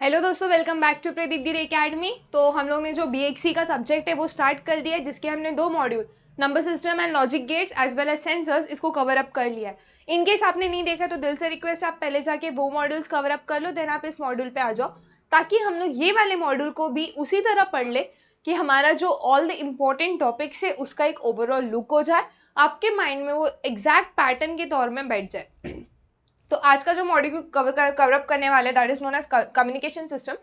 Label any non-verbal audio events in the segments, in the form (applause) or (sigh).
Hello दोस्तों welcome back to Pradeep Giri academy तो हम लोग ने जो बी का सब्जेक्ट है, वो स्टार्ट कर दिया है, जिसके हमने दो module number system and logic gates as well as sensors इसको कवर अप कर लिया है। इन केस आपने नहीं देखा तो दिल से रिक्वेस्ट आप पहले जाके वो मॉड्यूल्स कवर अप कर लो देन आप इस मॉड्यूल पे आ जाओ, ताकि हम लोग ये वाले मॉड्यूल को भी उसी तरह पढ़ ले कि हमारा जो ऑल द इम्पोर्टेंट टॉपिक्स है, उसका एक ओवरऑल लुक हो जाए, आपके माइंड में वो एग्जैक्ट पैटर्न के तौर में बैठ जाए। तो आज का जो मॉड्यूल कवर कवर अप करने वाले that is known as communication system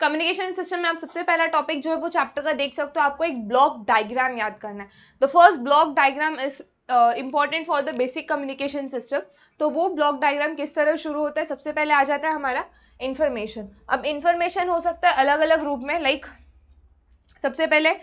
communication system में आप सबसे पहला टॉपिक जो है वो चैप्टर का देख सकते हो आपको एक ब्लॉक डायग्राम याद करना है। The first block diagram is important for the basic communication system तो वो ब्लॉक डायग्राम किस तरह शुरू होता है? सबसे पहले आ जाता है हमारा इन्फॉर्मेशन अब इन्फॉर्मेशन हो सकता है अलग अलग रूप में लाइक like, सबसे पहले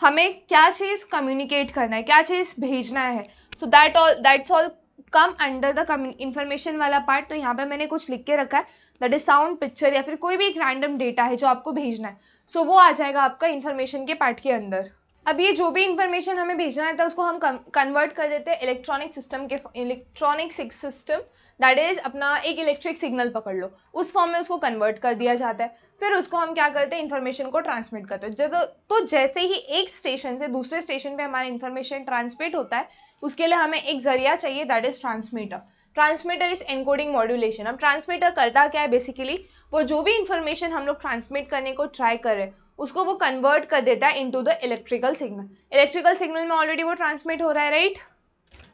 हमें क्या चीज़ कम्युनिकेट करना है क्या चीज़ भेजना है? So that all that's all come under the information वाला पार्ट तो यहाँ पे मैंने कुछ लिख के रखा है। दैट इज़ साउंड पिक्चर या फिर कोई भी एक रैंडम डेटा है जो आपको भेजना है। सो so, वो आ जाएगा आपका इन्फॉर्मेशन के पार्ट के अंदर। अब ये जो भी इन्फॉर्मेशन हमें भेजना है तो उसको हम कन्वर्ट कर देते हैं इलेक्ट्रॉनिक सिस्टम के इलेक्ट्रॉनिक सिस्टम दैट इज़ अपना एक इलेक्ट्रिक सिग्नल पकड़ लो। उस फॉर्म में उसको कन्वर्ट कर दिया जाता है। फिर उसको हम क्या करते हैं इन्फॉर्मेशन को ट्रांसमिट करते हैं। जब तो जैसे ही एक स्टेशन से दूसरे स्टेशन पे हमारा इन्फॉर्मेशन ट्रांसमिट होता है, उसके लिए हमें एक ज़रिया चाहिए that is transmitter transmitter is encoding modulation अब ट्रांसमीटर करता क्या है बेसिकली वो जो भी इन्फॉर्मेशन हम लोग ट्रांसमिट करने को ट्राई कर रहे हैं, उसको वो कन्वर्ट कर देता है into the electrical signal electrical signal में ऑलरेडी वो ट्रांसमिट हो रहा है राइट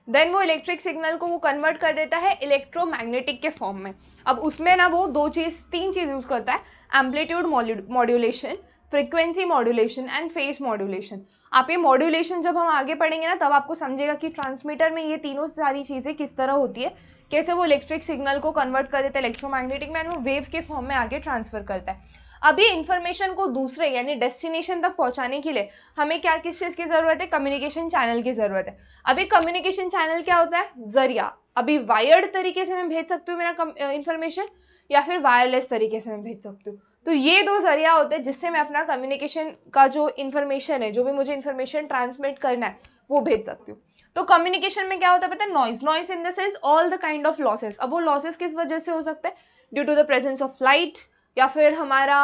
देन वो इलेक्ट्रिक सिग्नल को वो कन्वर्ट कर देता है इलेक्ट्रोमैग्नेटिक के फॉर्म में। अब उसमें ना वो दो चीज़, तीन चीज़ यूज़ करता है amplitude modulation frequency modulation and phase modulation आप ये मॉड्यूलेशन जब हम आगे पढ़ेंगे ना, तब आपको समझेगा कि ट्रांसमीटर में ये तीनों सारी चीज़ें किस तरह होती है। कैसे वो इलेक्ट्रिक सिग्नल को कन्वर्ट कर देता है इलेक्ट्रोमैग्नेटिक में एंड वो वेव के फॉर्म में आगे ट्रांसफ़र करता है। ये इन्फॉर्मेशन को दूसरे, यानी डेस्टिनेशन तक पहुँचाने के लिए हमें क्या किस चीज़ की ज़रूरत है? कम्युनिकेशन चैनल की ज़रूरत है। अभी कम्युनिकेशन चैनल क्या होता है? ज़रिया। अभी वायर्ड तरीके से मैं भेज सकती हूँ मेरा इन्फॉर्मेशन या फिर वायरलेस तरीके से मैं भेज सकती हूँ। तो ये दो ज़रिया होते हैं जिससे मैं अपना कम्युनिकेशन का जो इन्फॉर्मेशन है, जो भी मुझे इन्फॉर्मेशन ट्रांसमिट करना है, वो भेज सकती हूँ। तो कम्युनिकेशन में क्या होता है पता है? Noise noise in the sense all the kind of losses अब वो लॉसेस किस वजह से हो सकते हैं? Due to the presence of light या फिर हमारा,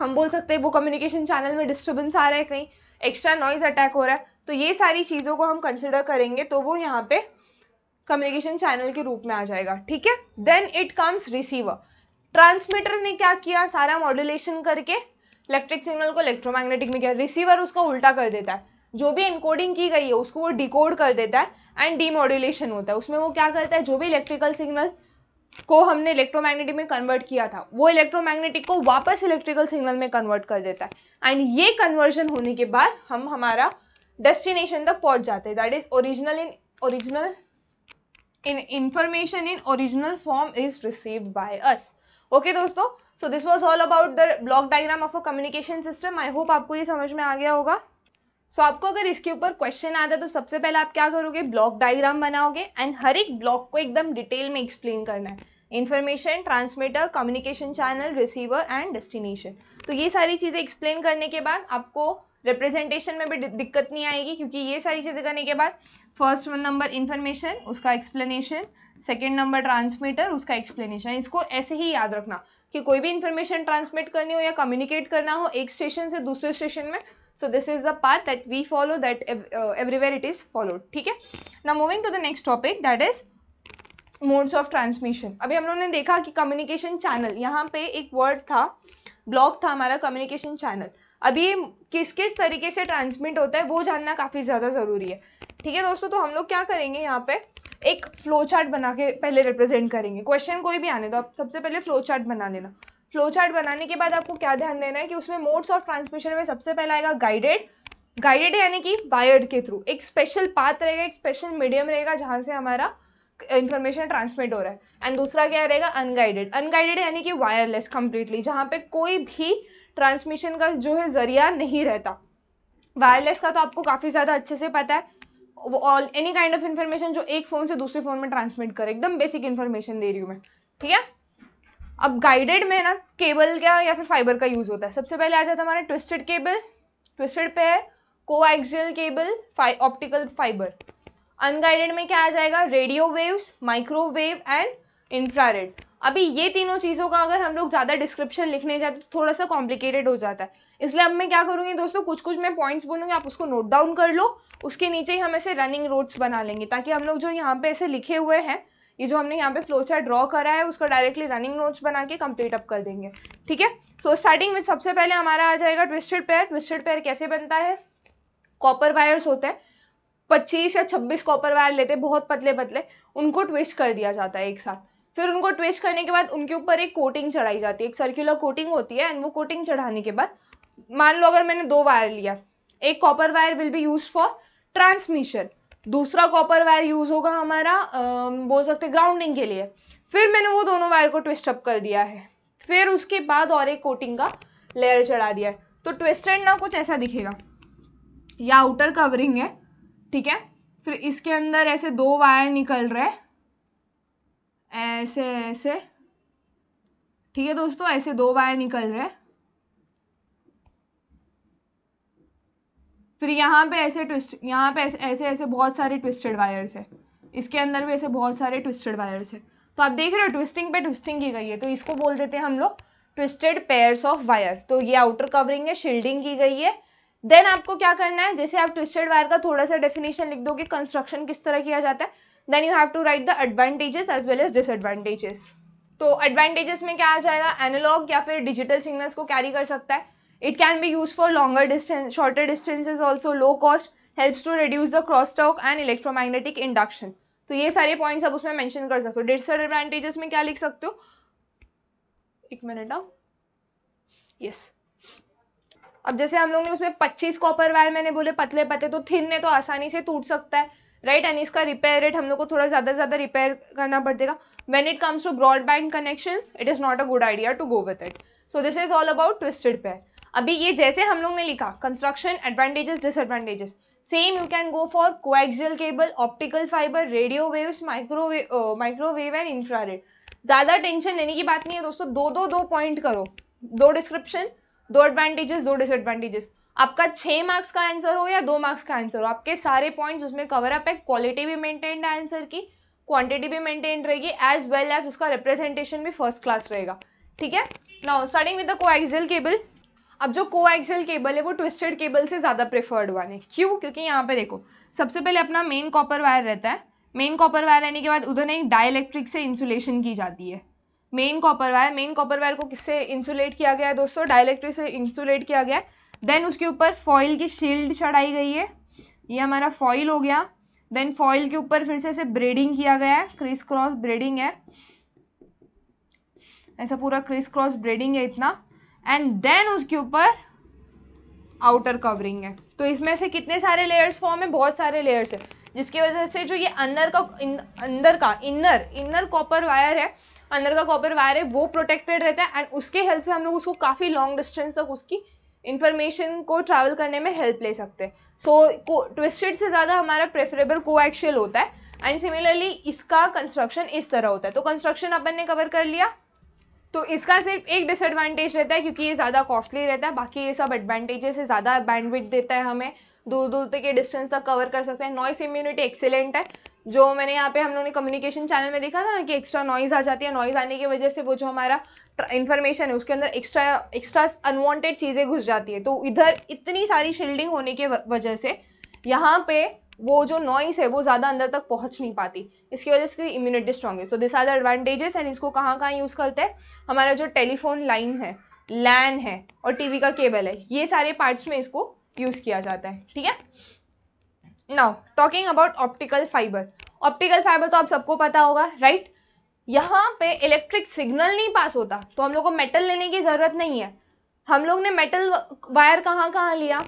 हम बोल सकते हैं वो कम्युनिकेशन चैनल में डिस्टर्बेंस आ रहा है कहीं एक्स्ट्रा नॉइज़ अटैक हो रहा है। तो ये सारी चीज़ों को हम कंसिडर करेंगे तो वो यहाँ पे कम्युनिकेशन चैनल के रूप में आ जाएगा, ठीक है? Then it comes receiver transmitter ने क्या किया? सारा मॉड्यूलेशन करके इलेक्ट्रिक सिग्नल को इलेक्ट्रोमैग्नेटिक में किया। रिसीवर उसको उल्टा कर देता है। जो भी इनकोडिंग की गई है, उसको वो डिकोड कर देता है एंड डीमॉड्यूलेशन होता है। उसमें वो क्या करता है? जो भी इलेक्ट्रिकल सिग्नल को हमने इलेक्ट्रोमैग्नेटिक में कन्वर्ट किया था, वो इलेक्ट्रोमैग्नेटिक को वापस इलेक्ट्रिकल सिग्नल में कन्वर्ट कर देता है। एंड ये कन्वर्जन होने के बाद हम हमारा डेस्टिनेशन तक पहुँच जाते हैं। That is original in original in information in original form is received by us okay दोस्तों? So this was all about the block diagram of a communication system I hope आपको ये समझ में आ गया होगा। सो so, आपको अगर इसके ऊपर क्वेश्चन आता है तो सबसे पहले आप क्या करोगे? ब्लॉक डायग्राम बनाओगे एंड हर एक ब्लॉक को एकदम डिटेल में एक्सप्लेन करना है। Information transmitter communication channel receiver and destination तो ये सारी चीज़ें एक्सप्लेन करने के बाद आपको रिप्रेजेंटेशन में भी दिक्कत नहीं आएगी क्योंकि ये सारी चीज़ें करने के बाद फ़र्स्ट वन नंबर इन्फॉर्मेशन उसका एक्सप्लेनेशन सेकेंड नंबर ट्रांसमीटर उसका एक्सप्लेनेशन इसको ऐसे ही याद रखना कि कोई भी इन्फॉर्मेशन ट्रांसमिट करनी हो या कम्युनिकेट करना हो एक स्टेशन से दूसरे स्टेशन में so this is the path that we follow that everywhere it is followed ठीक है? ना moving to the next topic that is modes of transmission अभी हम लोगों ने देखा कि कम्युनिकेशन चैनल यहाँ पे एक वर्ड था ब्लॉक था हमारा कम्युनिकेशन चैनल अभी किस किस तरीके से ट्रांसमिट होता है, वो जानना काफ़ी ज़्यादा ज़रूरी है। ठीक है दोस्तों तो हम लोग क्या करेंगे यहाँ पे? एक फ्लो चार्ट बना के पहले रिप्रेजेंट करेंगे। क्वेश्चन कोई भी आने दो, आप सबसे पहले फ्लो चार्ट बना लेना। फ्लो चार्ट बनाने के बाद आपको क्या ध्यान देना है कि उसमें मोड्स ऑफ़ ट्रांसमिशन में सबसे पहला आएगा गाइडेड गाइडेड यानी कि वायर्ड के थ्रू एक स्पेशल पाथ रहेगा, एक स्पेशल मीडियम रहेगा जहाँ से हमारा इन्फॉर्मेशन ट्रांसमिट हो रहा है। एंड दूसरा क्या रहेगा? अनगाइडेड अनगाइडेड यानी कि वायरलेस कंप्लीटली जहाँ पे कोई भी ट्रांसमिशन का जो है ज़रिया नहीं रहता। वायरलेस का तो आपको काफ़ी ज़्यादा अच्छे से पता है। All any kind of information जो एक फ़ोन से दूसरे फ़ोन में ट्रांसमिट करे, एकदम बेसिक इन्फॉर्मेशन दे रही हूँ मैं, ठीक है? अब गाइडेड में ना केबल का या फिर फाइबर का यूज़ होता है। सबसे पहले आ जाता है हमारा ट्विस्टेड केबल ट्विस्टेड पे है coaxial cable optical fibre unguided में क्या आ जाएगा? Radio waves microwave and infrared अभी ये तीनों चीज़ों का अगर हम लोग ज़्यादा डिस्क्रिप्शन लिखने जाते तो थोड़ा सा कॉम्प्लिकेटेड हो जाता है। इसलिए अब मैं क्या करूँगी दोस्तों कुछ कुछ मैं पॉइंट्स बोलूँगी, आप उसको नोट डाउन कर लो। उसके नीचे ही हम ऐसे रनिंग रोड्स बना लेंगे, ताकि हम लोग जो यहाँ पे ऐसे लिखे हुए हैं, ये जो हमने यहाँ पे फ्लो चार्ट ड्रॉ करा है, उसका डायरेक्टली रनिंग नोट्स बना के कंप्लीट अप कर देंगे। ठीक है? सो स्टार्टिंग में सबसे पहले हमारा आ जाएगा ट्विस्टेड पेयर ट्विस्टेड पेयर कैसे बनता है? कॉपर वायर्स होते हैं। पच्चीस या छब्बीस कॉपर वायर लेते हैं बहुत पतले पतले उनको ट्विस्ट कर दिया जाता है एक साथ। फिर उनको ट्विस्ट करने के बाद उनके ऊपर एक कोटिंग चढ़ाई जाती है एक सर्कुलर कोटिंग होती है एंड वो कोटिंग चढ़ाने के बाद मान लो अगर मैंने दो वायर लिया एक copper wire will be use for transmission दूसरा कॉपर वायर यूज़ होगा हमारा आ, बोल सकते ग्राउंडिंग के लिए। फिर मैंने वो दोनों वायर को ट्विस्ट अप कर दिया है। फिर उसके बाद और एक कोटिंग का लेयर चढ़ा दिया है। तो ट्विस्टेड ना कुछ ऐसा दिखेगा। या आउटर कवरिंग है ठीक है? फिर इसके अंदर ऐसे दो वायर निकल रहे ऐसे ऐसे। ठीक है दोस्तों, ऐसे दो वायर निकल रहे फिर यहाँ पे ऐसे ट्विस्ट यहाँ पे ऐसे ऐसे ऐसे बहुत सारे ट्विस्टेड वायर्स है। इसके अंदर भी ऐसे बहुत सारे ट्विस्टेड वायर्स है। तो आप देख रहे हो ट्विस्टिंग पे ट्विस्टिंग की गई है। तो इसको बोल देते हैं हम लोग ट्विस्टेड पेयर्स ऑफ़ वायर तो ये आउटर कवरिंग है शील्डिंग की गई है। देन आपको क्या करना है? जैसे आप ट्विस्टेड वायर का थोड़ा सा डेफिनेशन लिख दोगे कंस्ट्रक्शन किस तरह किया जाता है? Then you have to write the advantages as well as disadvantages तो एडवांटेजेस में क्या आ जाएगा? एनालॉग या फिर डिजिटल सिग्नल्स को कैरी कर सकता है। It can be used for longer distance, shorter distances also, low cost, helps to reduce the crosstalk and electromagnetic induction. तो ये सारे पॉइंट्स आप उसमें मेंशन कर सकते हो। डिसएडवांटेजेस में क्या लिख सकते हो? एक मिनट आओ यस अब जैसे हम लोग ने उसमें 25 कॉपर वायर मैंने बोले पतले पतले तो थिन ने तो आसानी से टूट सकता है। राइट एंड इसका रिपेयर रेट हम लोग को थोड़ा ज़्यादा से ज़्यादा रिपेयर करना पड़ेगा when it comes to broadband connection it is not a good idea to go with it so this is all about twisted pair अभी ये जैसे हम लोग ने लिखा construction advantages disadvantages same you can go for coaxial cable optical fibre radio waves microwave microwave and infrared ज़्यादा tension लेने की बात नहीं है दोस्तों दो दो दो पॉइंट करो. दो डिस्क्रिप्शन दो एडवांटेजेस दो डिसएडवांटेजेस आपका छः मार्क्स का आंसर हो या दो मार्क्स का आंसर हो, आपके सारे पॉइंट्स उसमें कवर अप है क्वालिटी भी मेंटेन्ड है आंसर की क्वांटिटी भी मेंटेन रहेगी एज वेल एज उसका रिप्रेजेंटेशन भी फ़र्स्ट क्लास रहेगा। ठीक है? Now starting with the coaxial cable अब जो कोएक्सियल केबल है, वो ट्विस्टेड केबल से ज़्यादा प्रेफर्ड वन है। क्यों? क्योंकि यहाँ पे देखो, सबसे पहले अपना मेन कॉपर वायर रहता है। मेन कॉपर वायर रहने के बाद उधर एक डाइलेक्ट्रिक से इंसुलेशन की जाती है। Main copper wire main copper wire को किससे इंसुलेट किया गया है दोस्तों? डाइलेक्ट्रिक से इंसुलेट किया गया है। देन उसके ऊपर फॉइल की शील्ड चढ़ाई गई है। ये हमारा फॉइल हो गया। देन फॉइल के ऊपर फिर से ऐसे ब्रेडिंग किया गया है। क्रिस क्रॉस ब्रेडिंग है। ऐसा पूरा क्रिस क्रॉस ब्रेडिंग है इतना। एंड देन उसके ऊपर आउटर कवरिंग है। तो इसमें से कितने सारे लेयर्स फॉर्म है? बहुत सारे लेयर्स है। जिसकी वजह से जो ये अंदर का अंदर का इनर इनर कॉपर वायर है अंदर का कॉपर वायर है, वो प्रोटेक्टेड रहता है। एंड उसके हेल्प से हम लोग उसको काफ़ी लॉन्ग डिस्टेंस तक उसकी इन्फॉर्मेशन को ट्रैवल करने में हेल्प ले सकते हैं। सो so, ट्विस्टेड से ज़्यादा हमारा प्रेफरेबल कोएक्शियल होता है एंड सिमिलरली इसका कंस्ट्रक्शन इस तरह होता है। तो कंस्ट्रक्शन अपन ने कवर कर लिया। तो इसका सिर्फ़ एक डिसएडवांटेज रहता है क्योंकि ये ज़्यादा कॉस्टली रहता है। बाकी ये सब एडवांटेजेस है ज़्यादा बैंडविड देता है हमें। दूर दूर तक के डिस्टेंस तक कवर कर सकते हैं। नॉइस इम्यूनिटी एक्सेलेंट है। जो मैंने यहाँ पे हम लोगों ने कम्युनिकेशन चैनल में देखा था ना कि एक्स्ट्रा नॉइज़ आ जाती है नॉइज़ आने की वजह से वो जो हमारा इन्फॉर्मेशन है, उसके अंदर एक्स्ट्रा एक्स्ट्रा अनवांटेड चीज़ें घुस जाती है। तो इधर इतनी सारी शील्डिंग होने की वजह से यहाँ पे वो जो नॉइस है, वो ज़्यादा अंदर तक पहुँच नहीं पाती। इसकी वजह से इम्यूनिटी स्ट्रॉन्ग है। So this are the advantages and इसको कहाँ कहाँ यूज़ करते हैं? हमारा जो टेलीफोन लाइन है लैन है और टीवी का केबल है, ये सारे पार्ट्स में इसको यूज़ किया जाता है। ठीक है? Now talking about optical fibre optical fibre तो आप सबको पता होगा राइट यहाँ पे इलेक्ट्रिक सिग्नल नहीं पास होता तो हम लोग को मेटल लेने की ज़रूरत नहीं है। हम लोग ने मेटल वायर कहाँ कहाँ लिया?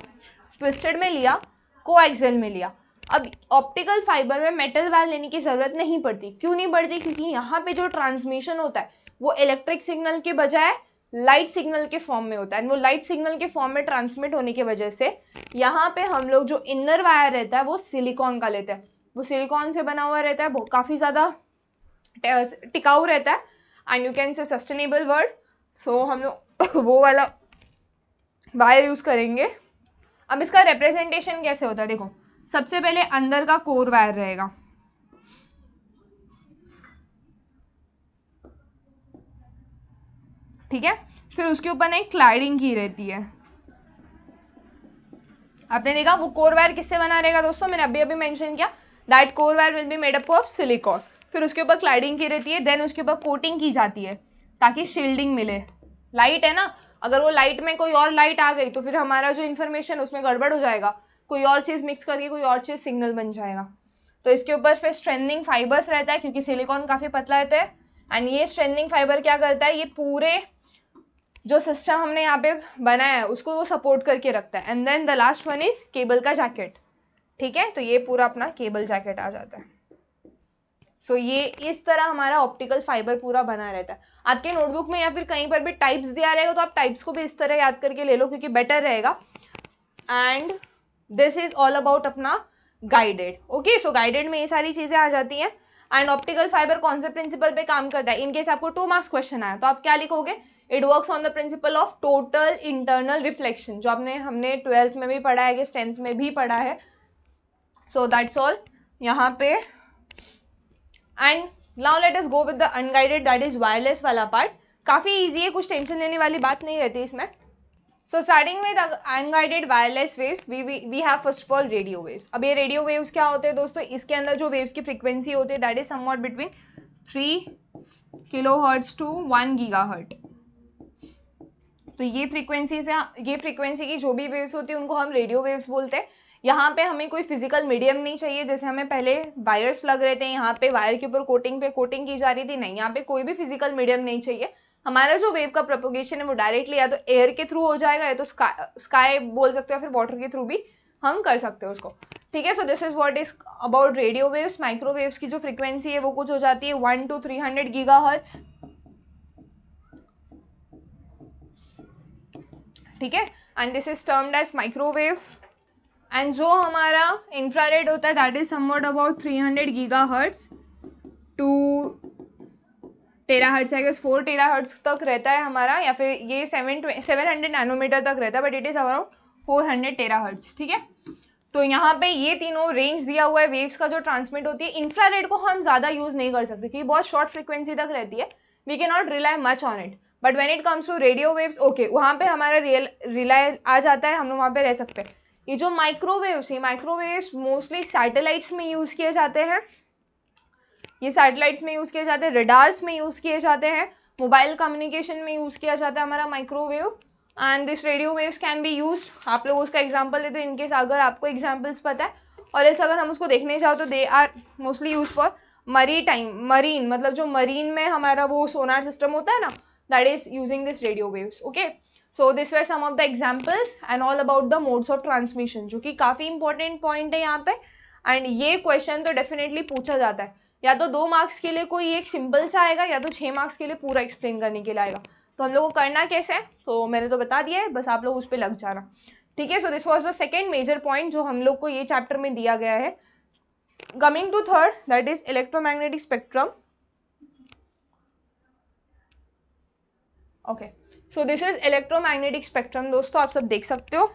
ट्विस्टेड में लिया कोएक्सेल में लिया। अब ऑप्टिकल फाइबर में मेटल वायर लेने की ज़रूरत नहीं पड़ती। क्यों नहीं पड़ती? क्योंकि यहाँ पे जो ट्रांसमिशन होता है, वो इलेक्ट्रिक सिग्नल के बजाय लाइट सिग्नल के फॉर्म में होता है। वो लाइट सिग्नल के फॉर्म में ट्रांसमिट होने की वजह से यहाँ पे हम लोग जो इनर वायर रहता है, वो सिलिकॉन का लेते हैं। वो सिलिकॉन से बना हुआ रहता है काफ़ी ज़्यादा टिकाऊ रहता है। And you can say sustainable word so हम लोग (laughs) वो वाला वायर यूज़ करेंगे। अब इसका रिप्रेजेंटेशन कैसे होता है? देखो, सबसे पहले अंदर का कोर वायर रहेगा। ठीक है? फिर उसके ऊपर ना एक क्लाइडिंग की रहती है। आपने देखा, वो कोर वायर किससे बना रहेगा दोस्तों? मैंने अभी अभी मेंशन किया। That core wire will be made up of silicon फिर उसके ऊपर क्लाइडिंग की रहती है देन उसके ऊपर कोटिंग की जाती है, ताकि शील्डिंग मिले। लाइट है ना? अगर वो लाइट में कोई और लाइट आ गई तो फिर हमारा जो इन्फॉर्मेशन उसमें गड़बड़ हो जाएगा। कोई और चीज़ मिक्स करके कोई और चीज़ सिग्नल बन जाएगा। तो इसके ऊपर फिर स्ट्रेंनिंग फाइबर्स रहता है, क्योंकि सिलिकॉन काफ़ी पतला रहता है। एंड ये स्ट्रेंनिंग फाइबर क्या करता है? ये पूरे जो सिस्टम हमने यहाँ पे बनाया है, उसको वो सपोर्ट करके रखता है। And then the last one is cable का जैकेट ठीक है? तो ये पूरा अपना केबल जैकेट आ जाता है। सो so, ये इस तरह हमारा ऑप्टिकल फाइबर पूरा बना रहता है। आपके नोटबुक में या फिर कहीं पर भी टाइप्स दिया रहेगा तो आप टाइप्स को भी इस तरह याद करके ले लो क्योंकि बेटर रहेगा। And this is all about अपना गाइडेड ओके सो गाइडेड में ये सारी चीज़ें आ जाती हैं। एंड ऑप्टिकल फाइबर कौन से प्रिंसिपल पे काम करता है? इनकेस आपको टू मार्क्स क्वेश्चन आया तो आप क्या लिखोगे? It works on the principle of total internal reflection जो आपने हमने ट्वेल्थ में भी पढ़ा है कि टेंथ में भी पढ़ा है। सो दैट्स ऑल यहाँ पे. And now let's go with the unguided that is wireless वाला पार्ट काफ़ी ईजी है, कुछ टेंशन लेने वाली बात नहीं रहती इसमें. So starting with unguided wireless waves we we have first of all radio waves अब ये रेडियो वेव्स क्या होते हैं दोस्तों? इसके अंदर जो वेव्स की फ्रीक्वेंसी होती है that is somewhat between three kilo hertz to one giga hertz तो ये फ्रीक्वेंसी से ये फ्रीक्वेंसी की जो भी वेव्स होती है, उनको हम रेडियो वेव्स बोलते हैं. यहाँ पे हमें कोई फ़िज़िकल मीडियम नहीं चाहिए, जैसे हमें पहले वायर्स लग रहे थे, यहाँ पे वायर के ऊपर कोटिंग पे कोटिंग की जा रही थी, नहीं, यहाँ पे कोई भी फ़िज़िकल मीडियम नहीं चाहिए। हमारा जो वेव का प्रोपोगेशन है वो डायरेक्टली या तो एयर के थ्रू हो जाएगा या तो स्काई स्काई बोल सकते हो फिर वाटर के थ्रू भी हम कर सकते हो उसको। ठीक है so this is what is about radio waves microwaves की जो फ्रीक्वेंसी है वो कुछ हो जाती है one two three hundred giga hertz ठीक है and this is termed as microwave and जो हमारा इंफ्रारेड होता है that is somewhat about three hundred giga hertz to tera hertz है फोर टेरा हर्ट्स तक रहता है हमारा, या फिर ये सेवन सेवन हंड्रेड नैनोमीटर तक रहता है but it is around four hundred tera hertz ठीक है? तो यहाँ पे ये तीनों रेंज दिया हुआ है वेव्स का जो ट्रांसमिट होती है इंफ्रारेड को हम ज़्यादा यूज़ नहीं कर सकते, क्योंकि बहुत शॉर्ट फ्रिक्वेंसी तक रहती है we can not rely much on it but when it comes to radio waves okay वहाँ पे हमारा रियल रिलाई आ जाता है, हम लोग वहाँ पे रह सकते हैं। ये जो माइक्रोवेव्स है माइक्रोवेव्स मोस्टली सैटेलाइट्स में यूज़ किए जाते हैं। ये सैटेलाइट्स में यूज़ किए जाते हैं रेडार्स में यूज़ किए जाते हैं मोबाइल कम्युनिकेशन में यूज़ किया जाता है हमारा microwave and this radio waves can be use आप लोग उसका एग्ज़ाम्पल देते हो इनकेस अगर आपको एग्जाम्पल्स पता है। और ऐसे अगर हम उसको देखने जाओ तो they are mostly use for maritime marine मतलब जो मरीन में हमारा वो सोनार सिस्टम होता है ना that is using this radio waves okay so this way some of the examples and all about the modes of transmission जो कि काफ़ी इंपॉर्टेंट पॉइंट है यहाँ पे। एंड ये क्वेश्चन तो डेफिनेटली पूछा जाता है। या तो दो मार्क्स के लिए कोई एक सिंपल सा आएगा, या तो छः मार्क्स के लिए पूरा एक्सप्लेन करने के लिए आएगा। तो हम लोग को करना कैसे है? तो मैंने तो बता दिया है, बस आप लोग उस पर लग जाना। ठीक है so this was the second major point जो हम लोग को ये चैप्टर में दिया गया है। Coming to third that is electromagnetic spectrum okay so this is electromagnetic spectrum दोस्तों, आप सब देख सकते हो।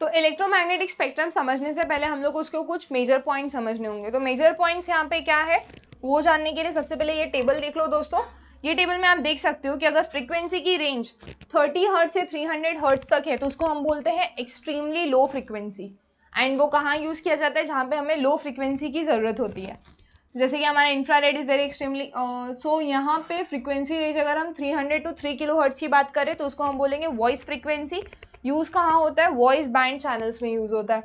तो इलेक्ट्रोमैग्नेटिक स्पेक्ट्रम समझने से पहले हम लोग उसके कुछ मेजर पॉइंट समझने होंगे। तो मेजर पॉइंट्स यहाँ पे क्या है? वो जानने के लिए सबसे पहले ये टेबल देख लो, दोस्तों। ये टेबल में आप देख सकते हो कि अगर फ्रीक्वेंसी की रेंज 30 हर्ट से 300 हर्ट्स तक है तो उसको हम बोलते हैं एक्सट्रीमली लो फ्रीक्वेंसी एंड वो कहाँ यूज़ किया जाता है? जहाँ पे हमें लो फ्रिक्वेंसी की ज़रूरत होती है। जैसे कि हमारा infrared is very extremely so यहाँ पे फ्रीक्वेंसी रेंज अगर हम 300 टू 3 किलो हर्ट्स की बात करें तो उसको हम बोलेंगे वॉइस फ्रीक्वेंसी यूज़ कहाँ होता है? वॉइस बैंड चैनल्स में यूज़ होता है।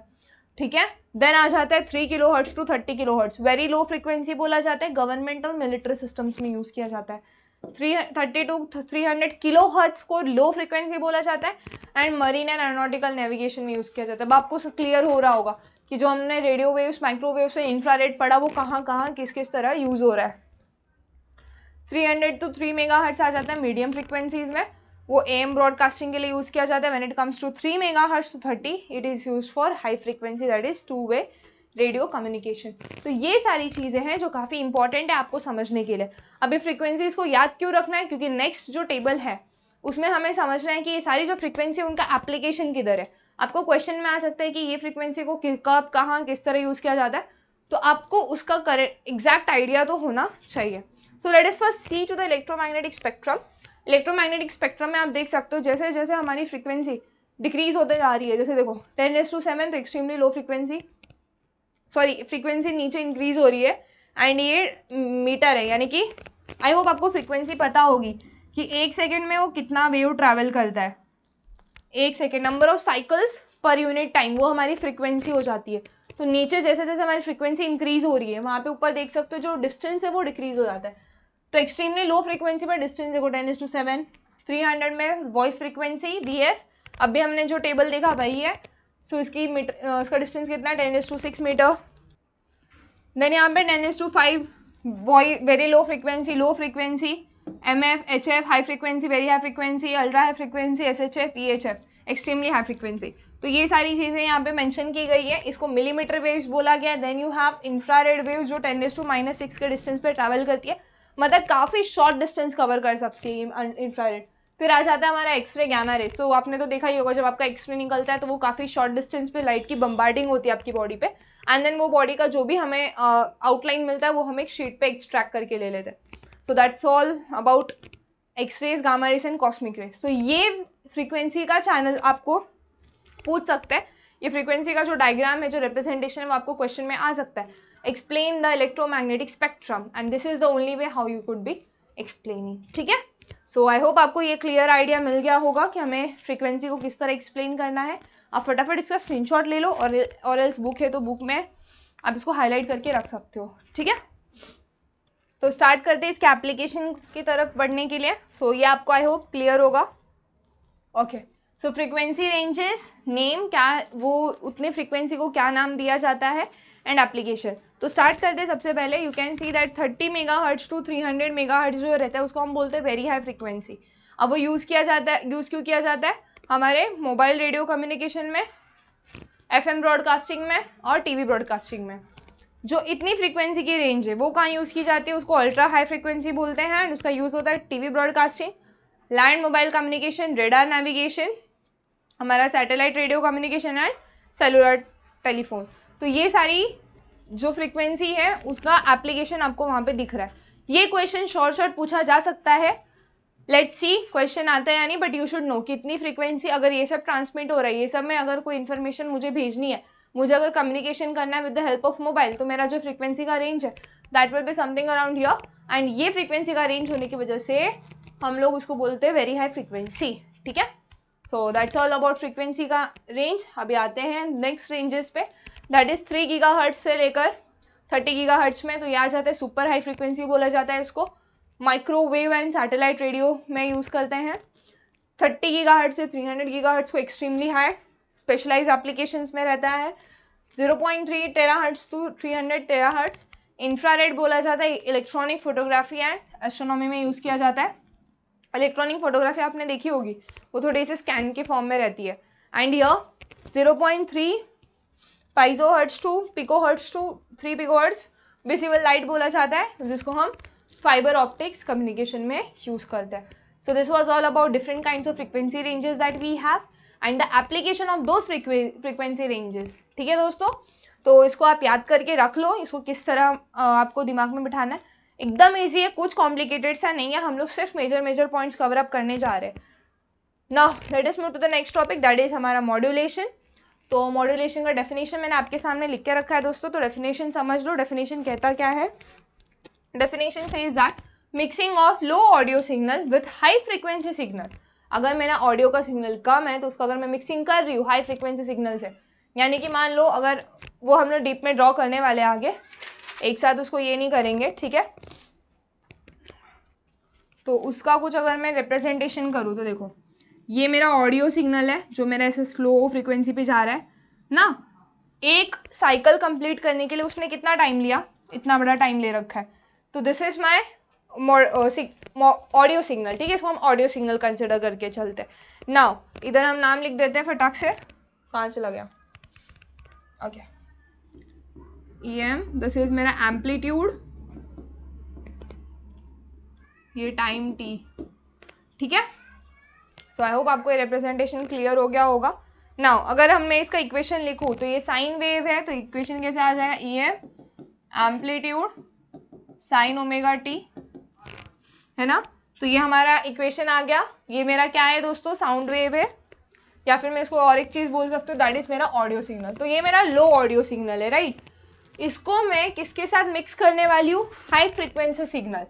ठीक है? देन आ जाता है three kilo hertz to thirty kilo hertz very low frequency बोला जाता है। गवर्नमेंट और मिलिट्री सिस्टम्स में यूज़ किया जाता है। Three thirty to three hundred kilo hertz को लो फ्रिक्वेंसी बोला जाता है। And marine and aeronautical navigation में यूज़ किया जाता है। अब आपको क्लियर हो रहा होगा। कि जो हमने रेडियो वेव्स माइक्रोवेव से इंफ्रारेड पढ़ा, वो कहाँ कहाँ, किस किस तरह यूज़ हो रहा है। Three hundred to three mega hertz आ जाता है मीडियम फ्रिक्वेंसीज में। वो एम ब्रॉडकास्टिंग के लिए यूज़ किया जाता है। When it comes to three mega hertz to thirty it is use for high frequency that is two way radio communication तो ये सारी चीज़ें हैं जो काफ़ी इंपॉर्टेंट है आपको समझने के लिए। अभी फ्रिक्वेंसीज को याद क्यों रखना है? क्योंकि नेक्स्ट जो टेबल है, उसमें हमें समझना है कि ये सारी जो फ्रिक्वेंसी उनका एप्लीकेशन किधर है। आपको क्वेश्चन में आ सकता है कि ये फ्रिक्वेंसी को कब, कहाँ, किस तरह यूज़ किया जाता है। तो आपको उसका करेक्ट एग्जैक्ट आइडिया तो होना चाहिए। So let's first see to the electromagnetic spectrum electromagnetic spectrum में आप देख सकते हो, जैसे जैसे हमारी फ्रिक्वेंसी डिक्रीज होते जा रही है, जैसे देखो टेन एस टू सेवन तो extremely low frequency sorry frequency नीचे इंक्रीज हो रही है एंड ये मीटर है, यानी कि आई होप आपको फ्रिक्वेंसी पता होगी कि एक सेकेंड में वो कितना वेव ट्रैवल करता है। एक second number of cycles per unit time वो हमारी फ्रिक्वेंसी हो जाती है। तो नीचे जैसे जैसे हमारी फ्रिक्वेंसी इंक्रीज हो रही है वहाँ पे ऊपर देख सकते हो जो डिस्टेंस है वो डिक्रीज हो जाता है। तो एक्सट्रीमली लो फ्रिक्वेंसी पर डिस्टेंस देखो ten is to seven three hundred में वॉइस फ्रिक्वेंसी वी एफ़ अभी हमने जो टेबल देखा वही है। सो so, इसकी मीटर इसका डिस्टेंस कितना है? Ten is to six metre then यहाँ पे ten is to five very low frequency low frequency M F H F high frequency very high frequency ultra high frequency S H F E H F extremely high frequency तो ये सारी चीज़ें यहाँ पे mention की गई है। इसको मिलीमीटर वेव्स बोला गया then you have infrared waves जो टेन टू माइनस सिक्स के डिस्टेंस पे ट्रैवल करती है। मतलब काफ़ी शॉर्ट डिस्टेंस कवर कर सकती है इंफ्रारेड फिर आ जाता है हमारा एक्सरे गैमा रेस तो आपने तो देखा ही होगा, जब आपका एक्सरे निकलता है तो वो काफ़ी शॉर्ट डिस्टेंस पे लाइट की बम्बार्डिंग होती है आपकी बॉडी पे। एंड देन वो बॉडी का जो भी हमें आउटलाइन मिलता है, वो हम एक शीट पे एक्सट्रैक्ट करके ले लेते हैं। So that's all about X rays gamma rays and cosmic rays तो ये फ्रीक्वेंसी का चैनल आपको पूछ सकते हैं। ये फ्रीक्वेंसी का जो डायग्राम है, जो रिप्रेजेंटेशन है, वो आपको क्वेश्चन में आ सकता है। Explain the electromagnetic spectrum and this is the only way how you could be explaining ठीक है? सो आई होप आपको ये क्लियर आइडिया मिल गया होगा कि हमें फ्रीक्वेंसी को किस तरह एक्सप्लेन करना है। आप फटाफट इसका स्क्रीनशॉट ले लो और और एल्स बुक है तो बुक में आप इसको हाईलाइट करके रख सकते हो, ठीक है? तो स्टार्ट करते हैं इसके एप्लीकेशन की तरफ़ बढ़ने के लिए। सो so, ये आपको आई होप क्लियर होगा। Okay so frequency ranges name क्या वो उतने फ्रीक्वेंसी को क्या नाम दिया जाता है? एंड एप्लीकेशन तो स्टार्ट करते हैं सबसे पहले। You can see that thirty mega hertz to three hundred mega hertz जो रहता है उसको हम बोलते हैं वेरी हाई फ्रीक्वेंसी अब वो यूज़ किया जाता है यूज़ क्यों किया जाता है? हमारे मोबाइल रेडियो कम्युनिकेशन में एफ़ एम ब्रॉडकास्टिंग में और टी वी ब्रॉडकास्टिंग में। जो इतनी फ्रीक्वेंसी की रेंज है, वो कहाँ यूज़ की जाती है? उसको अल्ट्रा हाई फ्रीक्वेंसी बोलते हैं एंड उसका यूज़ होता है TV broadcasting land mobile communication radar navigation हमारा satellite radio communication and cellular telephone तो ये सारी जो फ्रीक्वेंसी है, उसका एप्लीकेशन आपको वहाँ पे दिख रहा है। ये क्वेश्चन शॉर्ट शॉर्ट पूछा जा सकता है। लेट्स सी क्वेश्चन आता है या नहीं बट यू शुड नो कितनी फ्रीक्वेंसी अगर ये सब ट्रांसमिट हो रहा है, ये सब में अगर कोई इन्फॉर्मेशन मुझे भेजनी है मुझे अगर कम्युनिकेशन करना है with the help of mobile तो मेरा जो फ्रीक्वेंसी का रेंज है that will be something around here and ये फ्रीक्वेंसी का रेंज होने की वजह से हम लोग उसको बोलते हैं वेरी हाई फ्रीक्वेंसी ठीक है? So that's all about frequency का रेंज अभी आते हैं नेक्स्ट रेंजेस पे. That is three giga hertz से लेकर थर्टी गीगा हर्ट्स में. तो ये आ जाता है सुपर हाई फ्रीक्वेंसी बोला जाता है इसको. माइक्रोवेव एंड सैटेलाइट रेडियो में यूज़ करते हैं. थर्टी गीगा हर्ट से थ्री हंड्रेड गीगा हर्ट्स को एक्सट्रीमली हाई स्पेशलाइज एप्लीकेशन में रहता है। Zero point three tera hertz to three hundred tera hertz infrared बोला जाता है इलेक्ट्रॉनिक फोटोग्राफी एंड एस्ट्रोनॉमी में यूज़ किया जाता है। इलेक्ट्रॉनिक फोटोग्राफी आपने देखी होगी, वो थोड़ी सी स्कैन के फॉर्म में रहती है। एंड यह zero point three pico hertz to pico hertz to three pico hertz visible light बोला जाता है, जिसको हम फाइबर ऑप्टिक्स कम्युनिकेशन में यूज़ करते हैं। So this was all about different kind of frequency ranges that we have and the application of those frequency ranges ठीक है दोस्तों? तो इसको आप याद करके रख लो, इसको किस तरह आपको दिमाग में बिठाना है। एकदम ईजी है, कुछ कॉम्प्लिकेटेड सा नहीं है, हम लोग सिर्फ़ major major points cover up करने जा रहे हैं। ना let's move to the next topic that is हमारा मॉड्यूलेशन तो मॉड्यूलेशन का डेफिनेशन मैंने आपके सामने लिख के रखा है दोस्तों तो डेफिनेशन समझ लो डेफिनेशन कहता क्या है? डेफिनेशन से is that mixing of low audio signal with high frequency signal अगर मेरा ऑडियो का सिग्नल कम है तो उसका अगर मैं मिक्सिंग कर रही हूँ हाई फ्रिक्वेंसी सिग्नल से, यानी कि मान लो अगर वो हम लोग डीप में ड्रॉ करने वाले आगे, एक साथ उसको ये नहीं करेंगे, ठीक है? तो उसका कुछ अगर मैं रिप्रेजेंटेशन करूँ तो देखो, ये मेरा ऑडियो सिग्नल है, जो मेरा ऐसे स्लो फ्रिक्वेंसी पे जा रहा है। ना, एक साइकिल कंप्लीट करने के लिए उसने कितना टाइम लिया? इतना बड़ा टाइम ले रखा है। तो this is my audio signal ठीक है? इसको हम ऑडियो सिग्नल कंसिडर करके चलते हैं। नाउ इधर हम नाम लिख देते हैं फटाक से। कहाँ चला गया? Okay E M this is मेरा एम्पलीट्यूड ये टाइम टी ठीक है? सो आई होप आपको ये रिप्रेजेंटेशन क्लियर हो गया होगा। नाउ अगर हम मैं इसका इक्वेशन लिखूँ तो ये साइन वेव है तो इक्वेशन कैसे आ जाएगा? E M amplitude sine omega T है ना? तो ये हमारा इक्वेशन आ गया। ये मेरा क्या है दोस्तों? साउंड वेव है। या फिर मैं इसको और एक चीज़ बोल सकती हूँ दैट इज़ मेरा ऑडियो सिग्नल तो ये मेरा लो ऑडियो सिग्नल है राइट इसको मैं किसके साथ मिक्स करने वाली हूँ? High frequency signal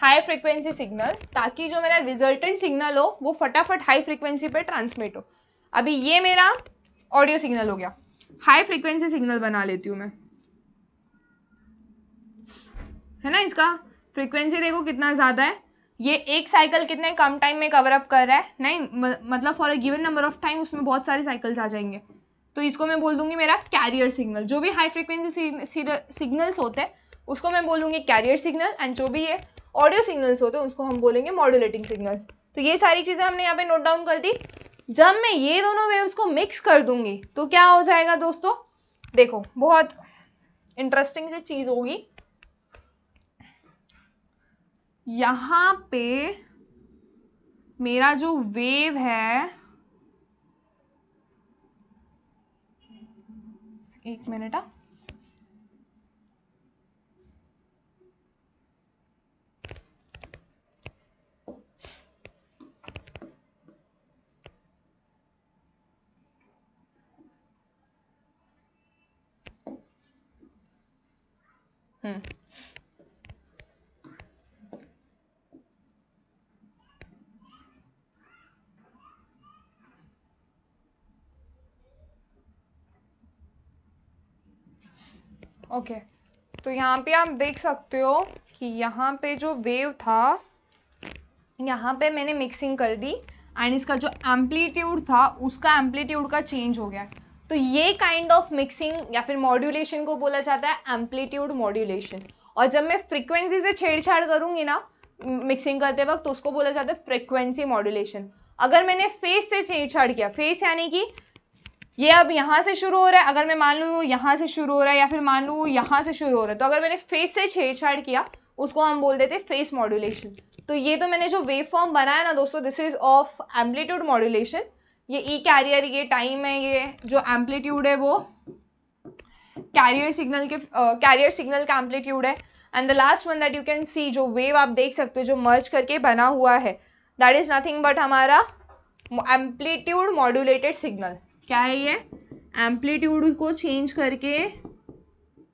high frequency signal ताकि जो मेरा रिजल्टेंट सिग्नल हो, वो फटाफट हाई फ्रिक्वेंसी पे ट्रांसमिट हो। अभी ये मेरा ऑडियो सिग्नल हो गया। हाई फ्रिक्वेंसी सिग्नल बना लेती हूँ मैं। है ना इसका? फ्रीक्वेंसी देखो कितना ज़्यादा है। ये एक साइकिल कितने कम टाइम में कवर अप कर रहा है? नहीं मतलब for a given number of time उसमें बहुत सारे साइकिल्स आ जाएँगे। तो इसको मैं बोल दूँगी मेरा कैरियर सिग्नल जो भी हाई फ्रिक्वेंसी सिग्नल्स होते हैं, उसको मैं बोलूँगी कैरियर सिग्नल एंड जो भी ये ऑडियो सिग्नल्स होते हैं, उसको हम बोलेंगे मॉड्यूलेटिंग सिग्नल तो ये सारी चीज़ें हमने यहाँ पे नोट डाउन कर दी। जब मैं ये दोनों वेव्स को मिक्स कर दूँगी तो क्या हो जाएगा दोस्तों? देखो, बहुत इंटरेस्टिंग से चीज़ होगी। यहाँ पे मेरा जो वेव है एक मिनट आ हम्म। ओके. तो यहाँ पे आप देख सकते हो कि यहाँ पे जो वेव था, यहाँ पे मैंने मिक्सिंग कर दी एंड इसका जो एम्पलीट्यूड था, उसका एम्पलीट्यूड का चेंज हो गया। तो ये काइंड ऑफ़ मिक्सिंग या फिर मॉड्यूलेशन को बोला जाता है एम्पलीट्यूड मॉड्यूलेशन और जब मैं फ्रिक्वेंसी से छेड़छाड़ करूँगी ना मिक्सिंग करते वक्त तो उसको बोला जाता है फ्रिक्वेंसी मॉड्यूलेशन अगर मैंने फेस से छेड़छाड़ किया फेस यानी कि ये अब यहाँ से शुरू हो रहा है। अगर मैं मान लूँ यहाँ से शुरू हो रहा है या फिर मान लूँ यहाँ से शुरू हो रहा है तो अगर मैंने फेस से छेड़छाड़ किया, उसको हम बोल देते फेस मॉड्यूलेशन तो ये तो मैंने जो वेव फॉर्म बनाया ना दोस्तों this is of amplitude modulation ये ई कैरियर ये टाइम है ये, जो एम्पलीट्यूड है वो कैरियर सिग्नल के कैरियर सिग्नल का एम्पलीट्यूड है। And the last one that you can see जो वेव आप देख सकते हो, जो मर्ज करके बना हुआ है दैट इज़ नथिंग बट हमारा एम्पलीट्यूड मॉड्यूलेटेड सिग्नल क्या है ये? एम्पलीट्यूड को चेंज करके